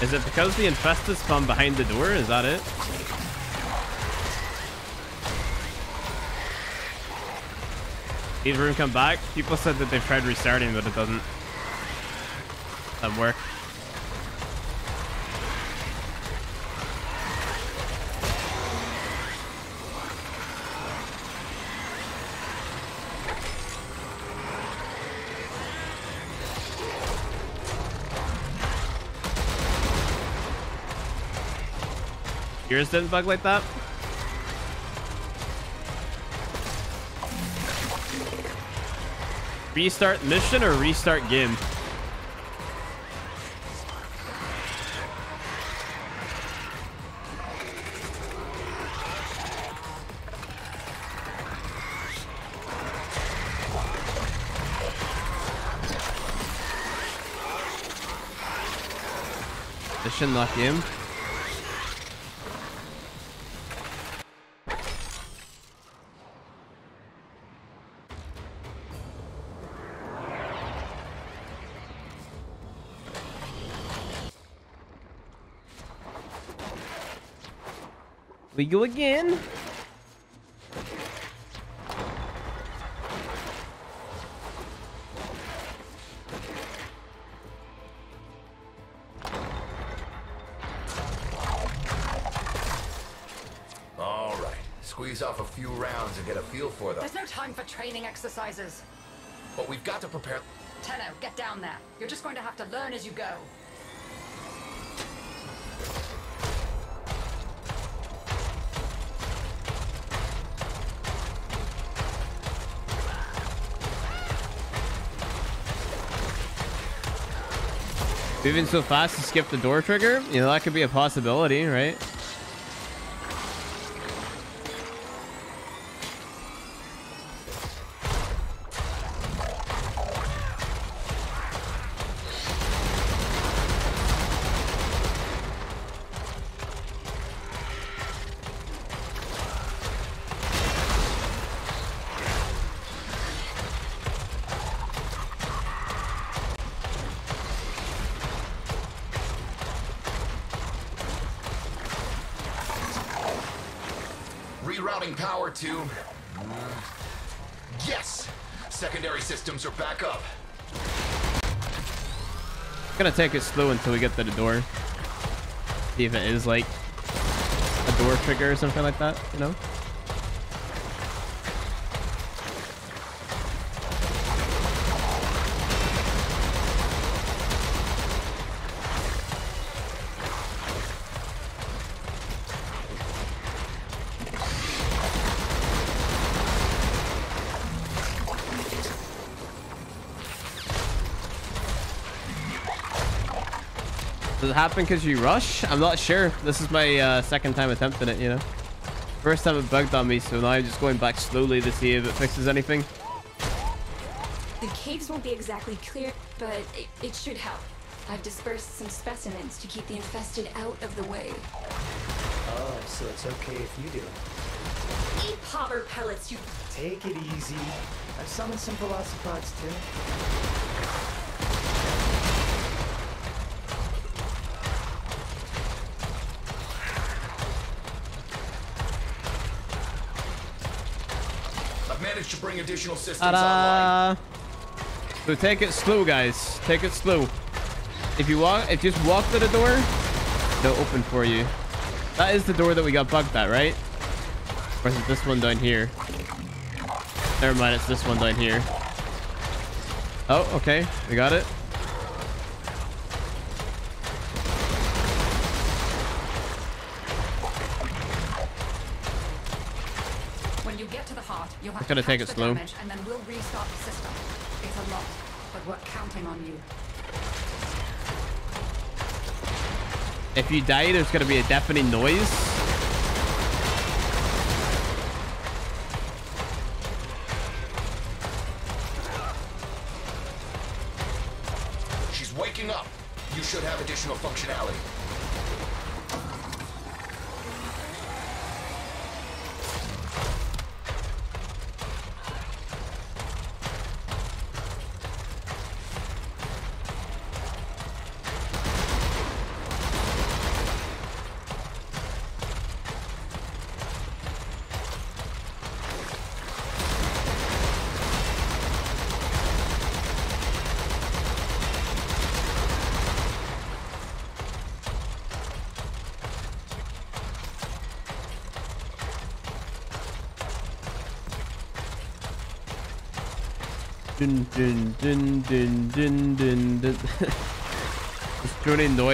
Is it because the infested spawn behind the door? Is that it? These room come back. People said that they've tried restarting, but it doesn't. Doesn't work. Yours didn't bug like that? Restart mission or restart game? Mission not game. We go again. All right. Squeeze off a few rounds and get a feel for them. There's no time for training exercises. But we've got to prepare. Tenno, get down there. You're just going to have to learn as you go. Moving so fast to skip the door trigger? You know, that could be a possibility, right? Take it slow until we get to the door. See if it is like a door trigger or something like that, you know? Happen because you rush? I'm not sure. This is my uh, second time attempting it, you know? First time it bugged on me, so now I'm just going back slowly to see if it fixes anything. The caves won't be exactly clear, but it, it should help. I've dispersed some specimens to keep the infested out of the way. Oh, so it's okay if you do. Eat popper pellets, you Take it easy. I've summoned some velocipods too. I've managed to bring additional systems online. So take it slow, guys. Take it slow. If you walk, if you just walk to the door, they'll open for you. That is the door that we got bugged at, right? Or is it this one down here? Never mind, it's this one down here. Oh, okay. We got it. It's gonna take it slow. damage, and then we'll restart the system. It's a lot, but we're counting on you. If you die, there's gonna be a deafening noise.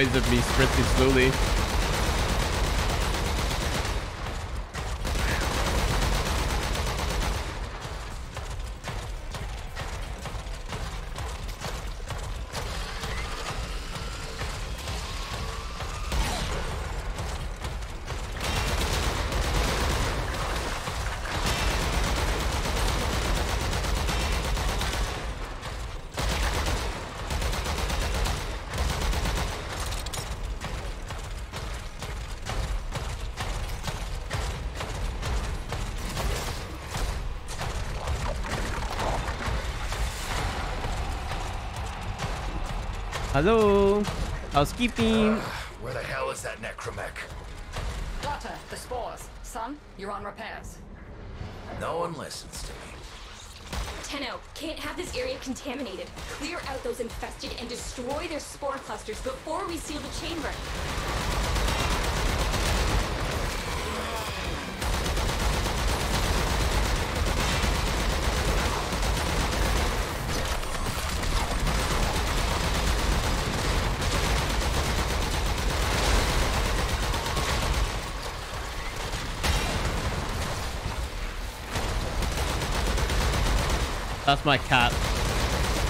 Noise of me sprinting slowly. Hello. Housekeeping. Ah, where the hell is that necramech? Clutter, the spores. Son, you're on repairs. No one listens to me. Tenno, can't have this area contaminated. Clear out those infested and destroy their spore clusters before we seal the chamber. That's my cat.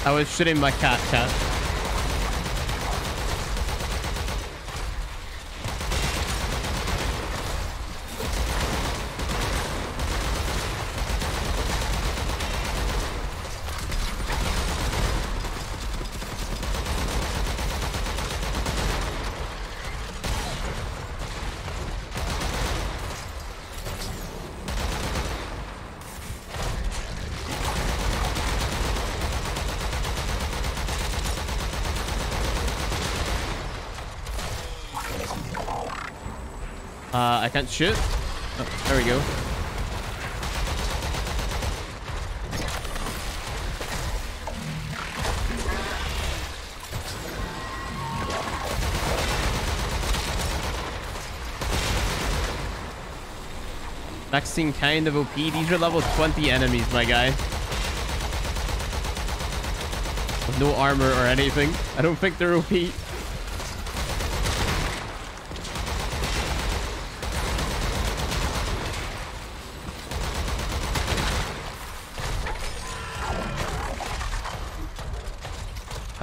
I was shooting my cat, cat. Can't shoot. Oh, there we go. Next scene kind of OP. These are level 20 enemies, my guy. With no armor or anything. I don't think they're OP.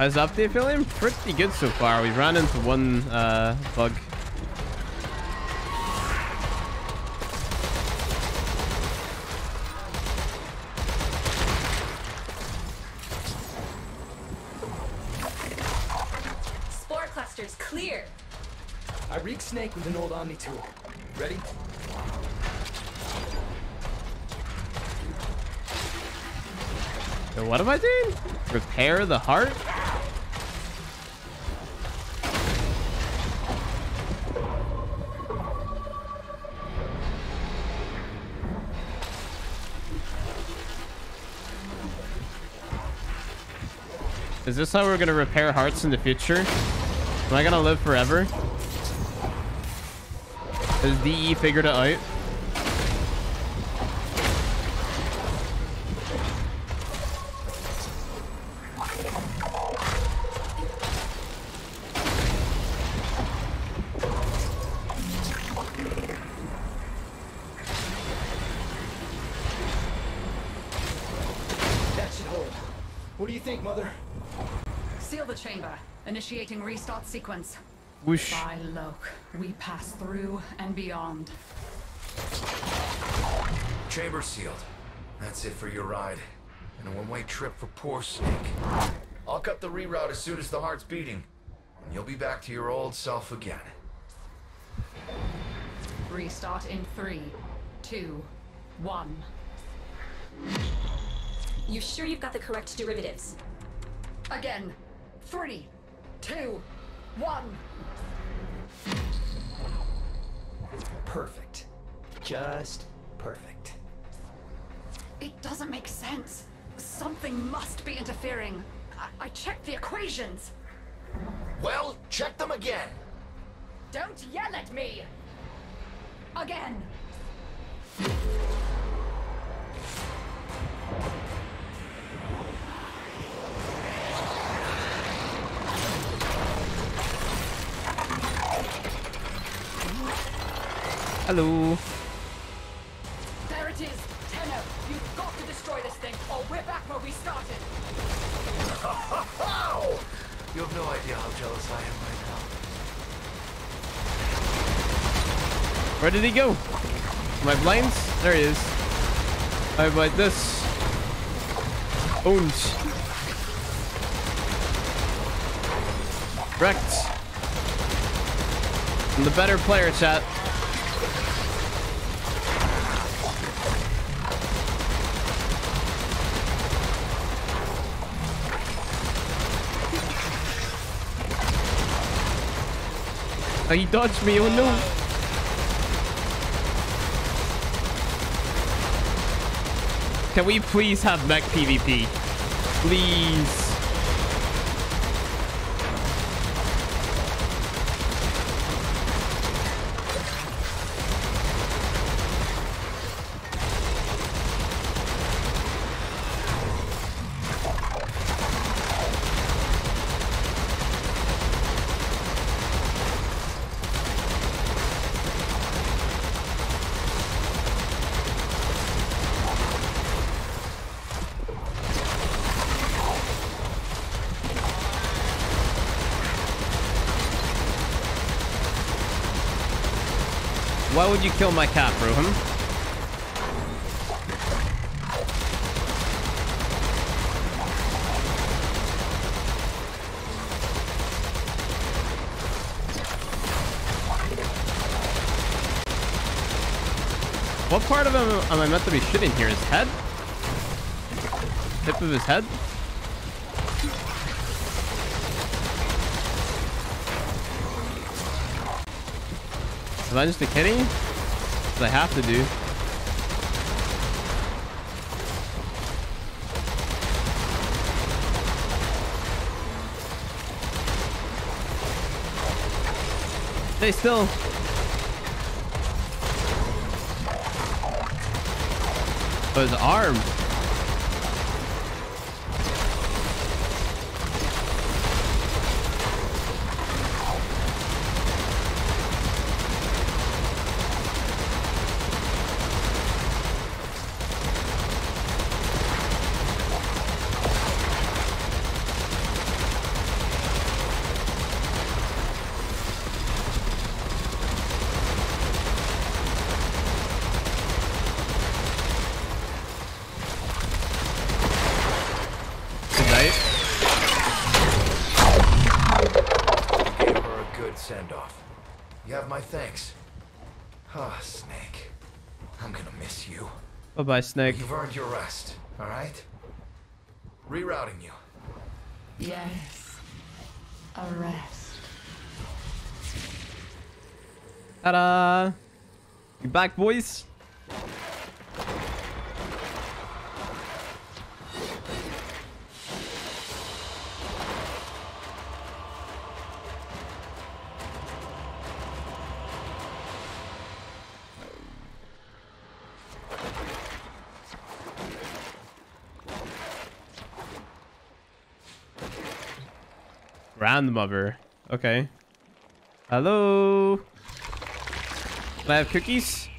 How's the update feeling? Pretty good so far. We ran into one uh, bug. Spore clusters clear. I reek snake with an old Omni tool. Ready? So what am I doing? Repair the heart? This how we're gonna repair hearts in the future? Am I gonna live forever? Has DE figured it out? Sequence. Whoosh. By Loke, we pass through and beyond. Chamber sealed. That's it for your ride. And a one-way trip for poor Snake. I'll cut the reroute as soon as the heart's beating. And you'll be back to your old self again. Restart in three, two, one. You sure you've got the correct derivatives? Again. Three, two, one. Perfect. Just perfect. It doesn't make sense. Something must be interfering. I, I checked the equations. Well, check them again. Don't yell at me! Again! Hello. There it is! Tenno, you've got to destroy this thing, or we're back where we started! You have no idea how jealous I am right now. Where did he go? My blinds? There he is. How about this? Owns. Wrecked. I'm the better player, chat. He dodged me. Oh no. Can we please have mech PvP? Please. Would you kill my cat, Rohan? What part of him am I meant to be shooting here? His head? Tip of his head? Am I just a kitty? I have to do. Stay still. Oh, his arm. Good night. Gave her a good send-off. You have my thanks. Ah, Snake. I'm gonna miss you. Bye bye, Snake. You've earned your rest, alright? Rerouting you. Yes. A rest. Ta-da! You back, boys? Grandmother. Okay. Hello. Can I have cookies?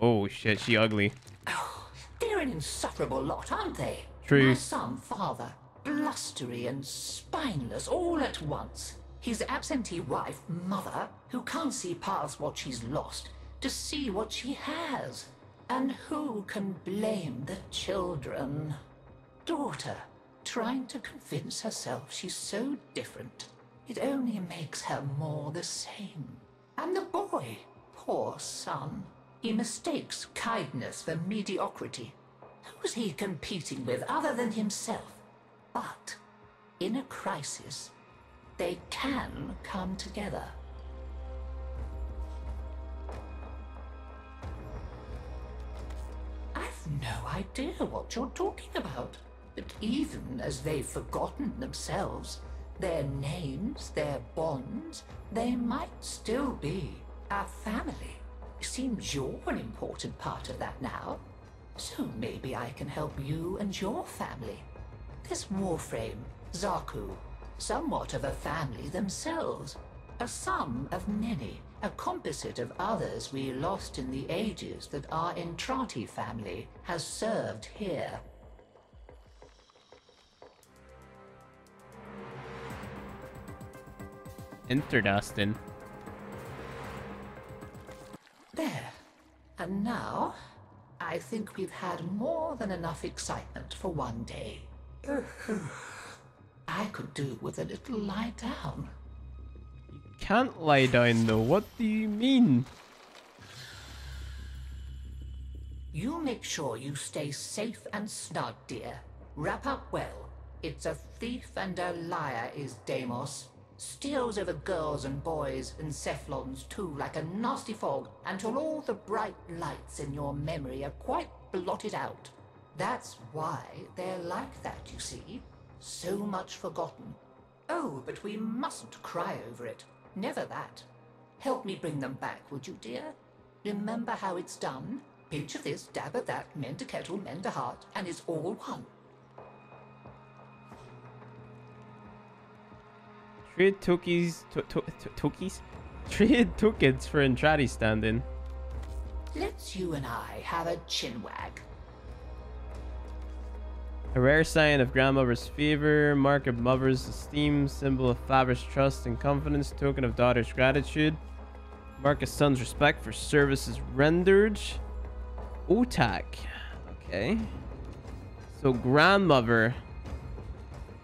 Oh shit, she ugly. Oh, they're an insufferable lot, aren't they? True. My son, father, blustery and spineless all at once. His absentee wife, mother, who can't see past what she's lost to see what she has. And who can blame the children? Daughter, trying to convince herself she's so different. It only makes her more the same. And the boy, poor son, he mistakes kindness for mediocrity. Who's he competing with other than himself? But in a crisis, they can come together. I've no idea what you're talking about. Even as they've forgotten themselves, their names, their bonds, they might still be a family. Seems you're an important part of that now. So maybe I can help you and your family. This Warframe, Xaku, somewhat of a family themselves. A sum of many, a composite of others we lost in the ages that our Entrati family has served here. Enter Dustin. There. And now, I think we've had more than enough excitement for one day. I could do with a little lie down. You can't lie down though. What do you mean? You make sure you stay safe and snug, dear. Wrap up well. It's a thief and a liar is Deimos. Steals over girls and boys and Cephalons too like a nasty fog until all the bright lights in your memory are quite blotted out. That's why they're like that, you see. So much forgotten. Oh, but we mustn't cry over it. Never that. Help me bring them back, would you, dear? Remember how it's done? Pinch of this, dab of that, mend a kettle, mend a heart, and it's all one. Trade tokens, to, to, to, tokens? Trade tokens for Entrati stand-in. Let's you and I have a chinwag. A rare sign of grandmother's favor, mark of mother's esteem, symbol of father's trust and confidence, token of daughter's gratitude, mark of son's respect for services rendered. Otak. Okay. So grandmother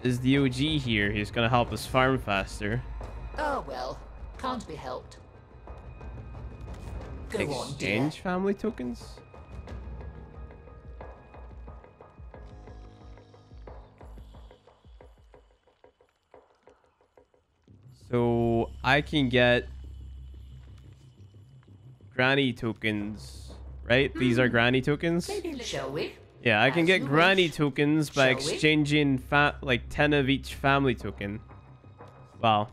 is the OG here. He's gonna help us farm faster. Oh well, can't be helped. Go on. Exchange family tokens? So I can get granny tokens, right? These are hmm. granny tokens. Shall we? Yeah, I can As get granny wish. tokens by Shall exchanging fa- like 10 of each family token. Wow.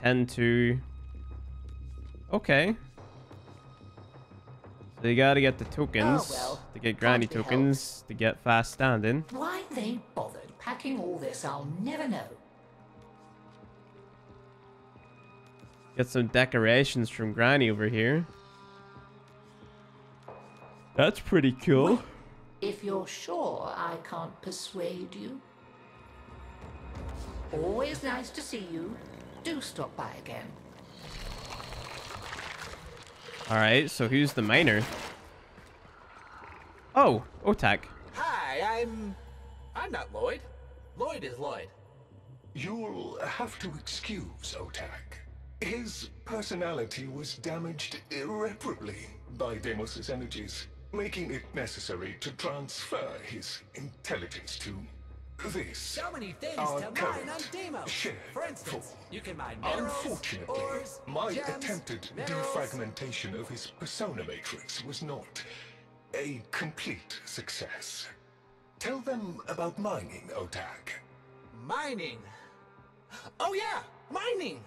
10 to... Okay. So you gotta get the tokens Oh, well, to get granny can't helped. tokens to get fast standing. Why they bothered packing all this, I'll never know. Get some decorations from granny over here. That's pretty cool. If you're sure I can't persuade you. Always nice to see you. Do stop by again. Alright, so who's the miner? Oh, Otak. Hi, I'm. I'm not Loid. Loid is Loid. You'll have to excuse Otak. His personality was damaged irreparably by Deimos's energies, making it necessary to transfer his intelligence to this. So many things Our to mine on Demo. For instance, form. you can mine minerals, Unfortunately, ores, my gems, attempted minerals. defragmentation of his persona matrix was not a complete success. Tell them about mining, Otak. Mining. Oh yeah, mining.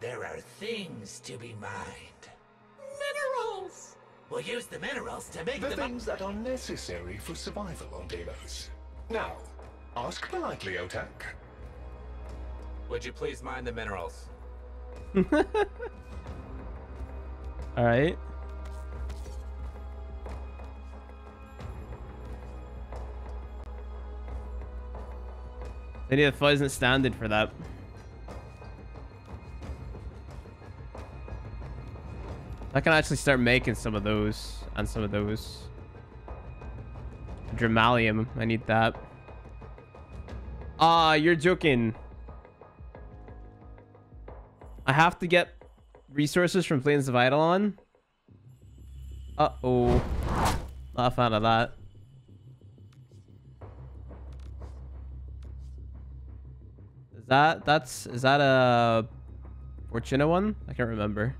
There are things to be mined. Minerals. We'll use the minerals to make The the. things that are necessary for survival on Deimos. Now, ask politely, Otak. Would you please mine the minerals? Alright. They need a pleasant standard for that. I can actually start making some of those and some of those. Dramalium, I need that. Ah, you're joking. I have to get resources from Plains of Eidolon. Uh-oh. Not a fan of that. Is that, that's, is that a Fortuna one? I can't remember.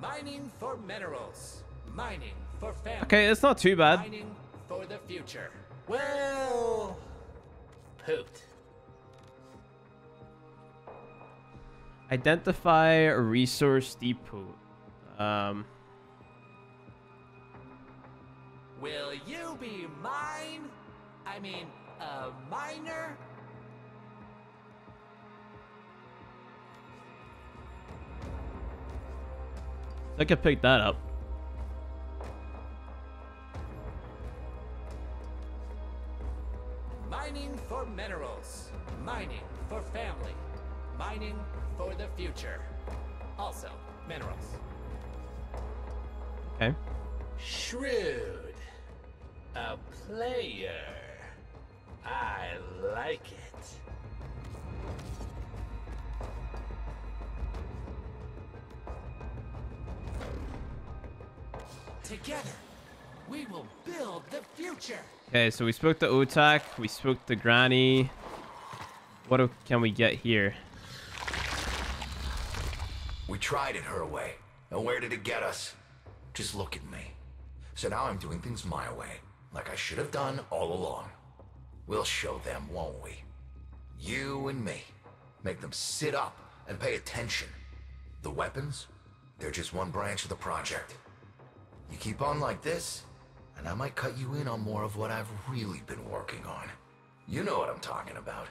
Mining for minerals. Mining for family. Okay, it's not too bad. Mining for the future. Well, pooped. Identify a resource depot. Um, Will you be mine? I mean, a miner? I could pick that up. Mining for minerals. Mining for family. Mining for the future. Also, minerals. Okay. Shrewd. A player. I like it. Together, we will build the future. Okay, so we spoke to Otak. We spoke to Granny. What can we get here? We tried it her way. And where did it get us? Just look at me. So now I'm doing things my way, like I should have done all along. We'll show them, won't we? You and me. Make them sit up and pay attention. The weapons? They're just one branch of the project. You keep on like this, and I might cut you in on more of what I've really been working on. You know what I'm talking about.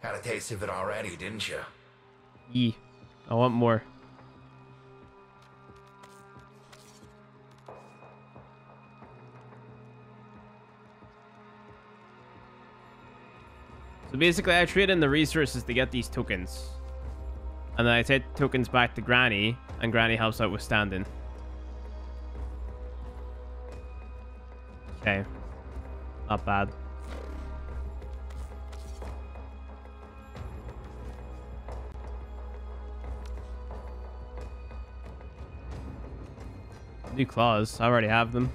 Had a taste of it already, didn't you? Yee. I want more. So basically, I trade in the resources to get these tokens. And then I take tokens back to Granny, and Granny helps out with standing. Okay. Not bad. New claws. I already have them.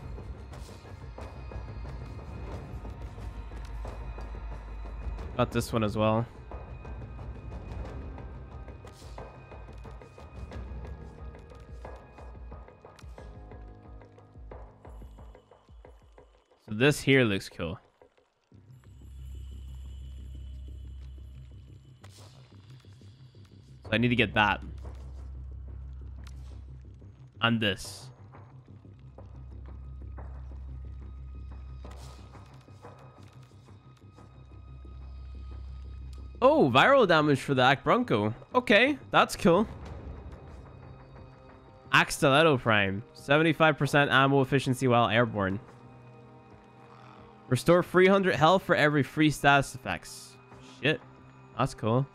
Got this one as well. This here looks cool. So I need to get that. And this. Oh, viral damage for the Akbronco. Okay, that's cool. Akstiletto Prime. 75% ammo efficiency while airborne. Restore 300 health for every free status effects. Shit. That's cool.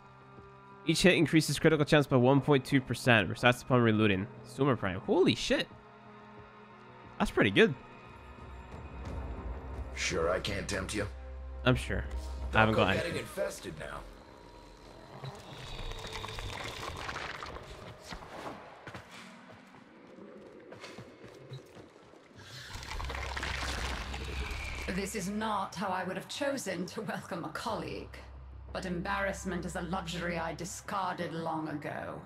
Each hit increases critical chance by 1.2%. Resets upon reloading. Sumer Prime. Holy shit. That's pretty good. Sure I can't tempt you? I'm sure. I haven't got getting any. infested now. This is not how I would have chosen to welcome a colleague. But embarrassment is a luxury I discarded long ago.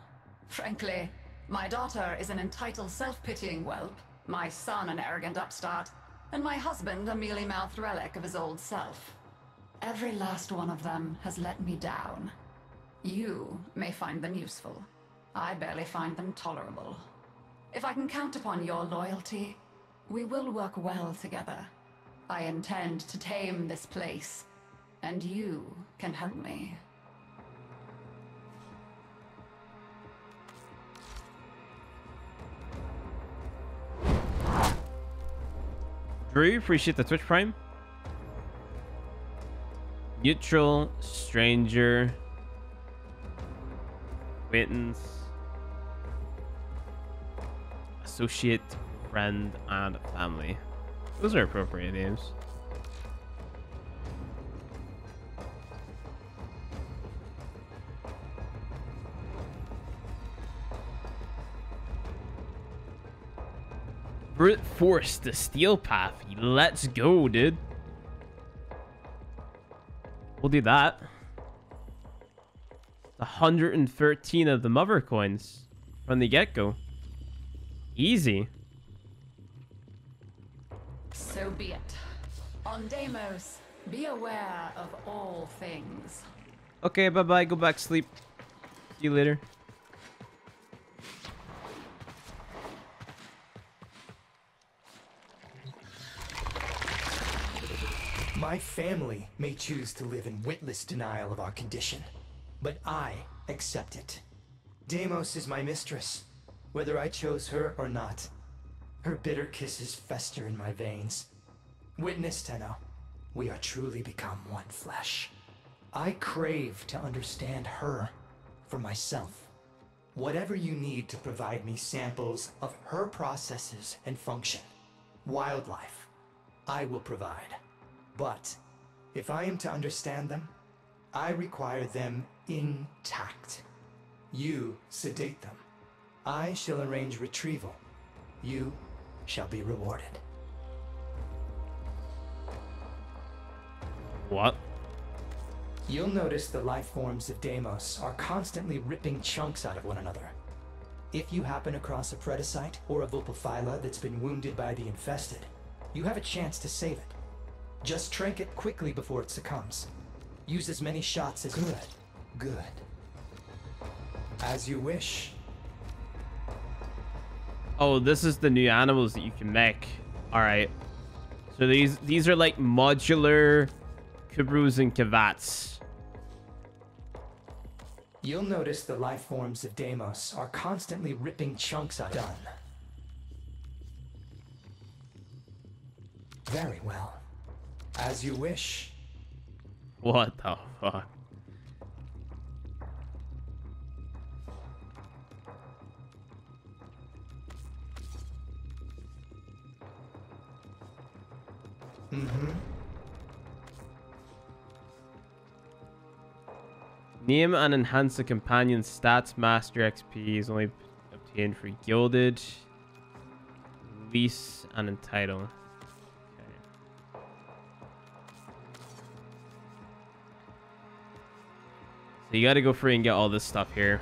Frankly, my daughter is an entitled self-pitying whelp, my son an arrogant upstart, and my husband a mealy-mouthed relic of his old self. Every last one of them has let me down. You may find them useful. I barely find them tolerable. If I can count upon your loyalty, we will work well together. I intend to tame this place, and you can help me. Drew, appreciate the Twitch Prime. Neutral, stranger, acquaintance, associate, friend, and family. Those are appropriate names. Brute force the steel path. Let's go, dude. We'll do that. 113 of the mother coins from the get-go. Easy. So be it. On Deimos, be aware of all things. Okay, bye-bye. Go back sleep. See you later. My family may choose to live in witless denial of our condition, but I accept it. Deimos is my mistress, whether I chose her or not. Her bitter kisses fester in my veins. Witness, Tenno, we are truly become one flesh. I crave to understand her for myself. Whatever you need to provide me samples of her processes and function, wildlife, I will provide. But if I am to understand them, I require them intact. You sedate them. I shall arrange retrieval. You shall be rewarded. What? You'll notice the life forms of Deimos are constantly ripping chunks out of one another. If you happen across a Predasite or a Vulpaphyla that's been wounded by the infested, you have a chance to save it. Just trank it quickly before it succumbs. Use as many shots as good. Good. As you wish. Oh, this is the new animals that you can make. All right. So these these are like modular Kubrows and Kavats. You'll notice the life forms of Deimos are constantly ripping chunks out done. Very well. As you wish. What the fuck? Mm-hmm. Name and enhance the companion stats. Master XP is only obtained for gilded. Lease and entitle. Okay. So you gotta go free and get all this stuff here.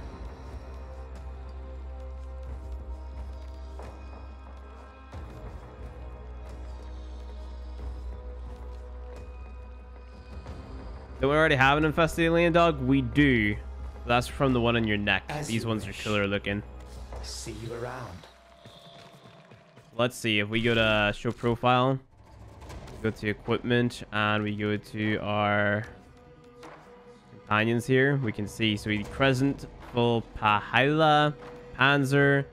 Already have an infested alien dog? We do. That's from the one on your neck. As These you ones wish. are killer looking. See you around. Let's see if we go to show profile, go to equipment, and we go to our companions here. We can see so we Crescent, Full Pahila, Panzer,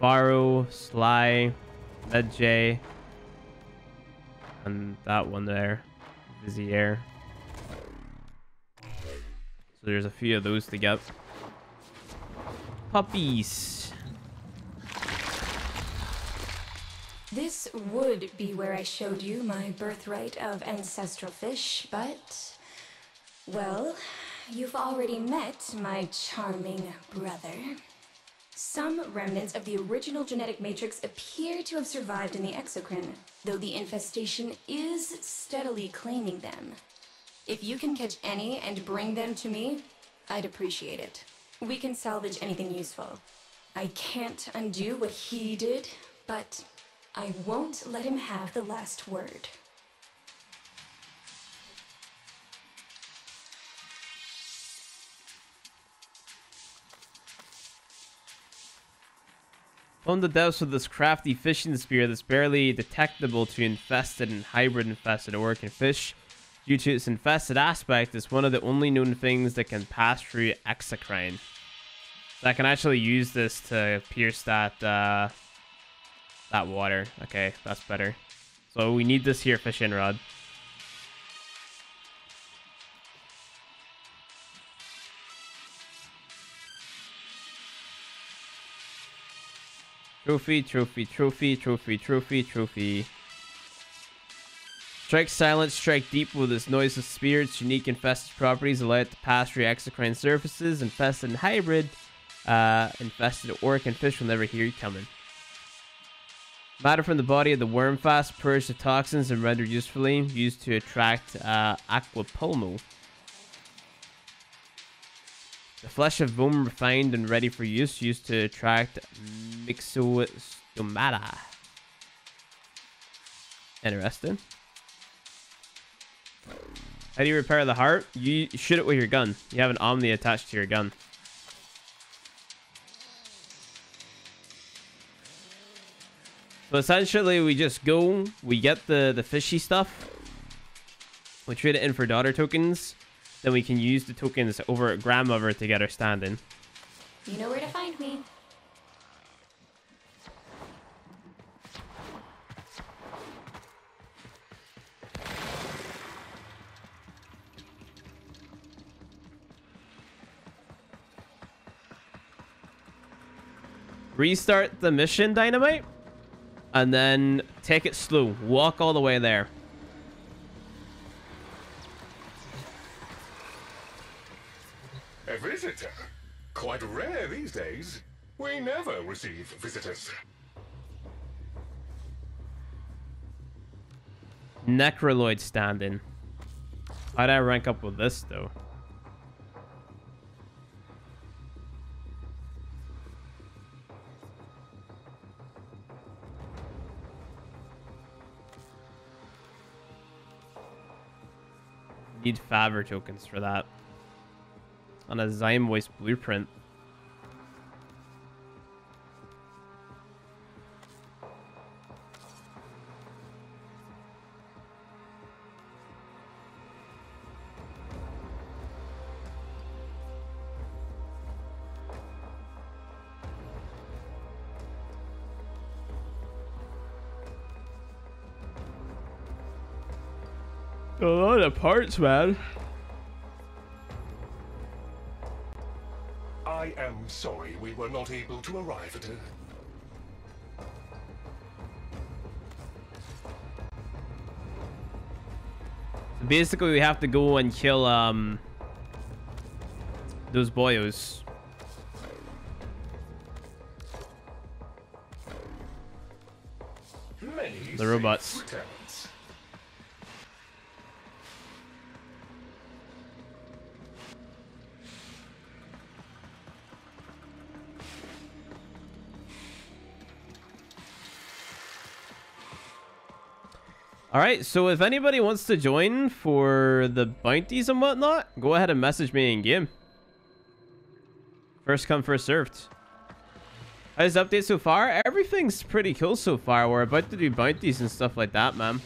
Pharaoh, Sly, Medjay, and that one there, Vizier. There's a few of those to get. Puppies. This would be where I showed you my birthright of ancestral fish, but. Well, you've already met my charming brother. Some remnants of the original genetic matrix appear to have survived in the exocrine, though the infestation is steadily claiming them. If you can catch any and bring them to me, I'd appreciate it. We can salvage anything useful. I can't undo what he did, but I won't let him have the last word. On the depths of this crafty fishing spear that's barely detectable to infested and hybrid infested orc fish. Due to its infested aspect, it's one of the only known things that can pass through exocrine. So I can actually use this to pierce that uh, that water. Okay, that's better. So we need this here fishing rod. Trophy, trophy, trophy, trophy, trophy, trophy. Strike silent, strike deep with its noiseless spear. Its unique infested properties allow it to pass through exocrine surfaces. Infested and hybrid, uh, infested Orokin fish will never hear you coming. Matter from the body of the worm fast purge the toxins and render usefully used to attract uh, aquapulmo. The flesh of bone refined and ready for use, used to attract myxostomata. Interesting. How do you repair the heart? You shoot it with your gun. You have an omni attached to your gun. So essentially, we just go, we get the, the fishy stuff. We trade it in for daughter tokens. Then we can use the tokens over at grandmother to get her stand-in. You know where to find me. Restart the mission, Dynamite. And then take it slow. Walk all the way there. A visitor? Quite rare these days. We never receive visitors. Necraloid stand-in. How'd I rank up with this, though? Need favor tokens for that. On a Zymoist blueprint. Lot of parts, man. I am sorry we were not able to arrive at her. Basically, we have to go and kill um those boyos. Many The robots. safe All right, so if anybody wants to join for the bounties and whatnot, go ahead and message me in game. First come, first served. How's the update so far? Everything's pretty cool so far. We're about to do bounties and stuff like that, man.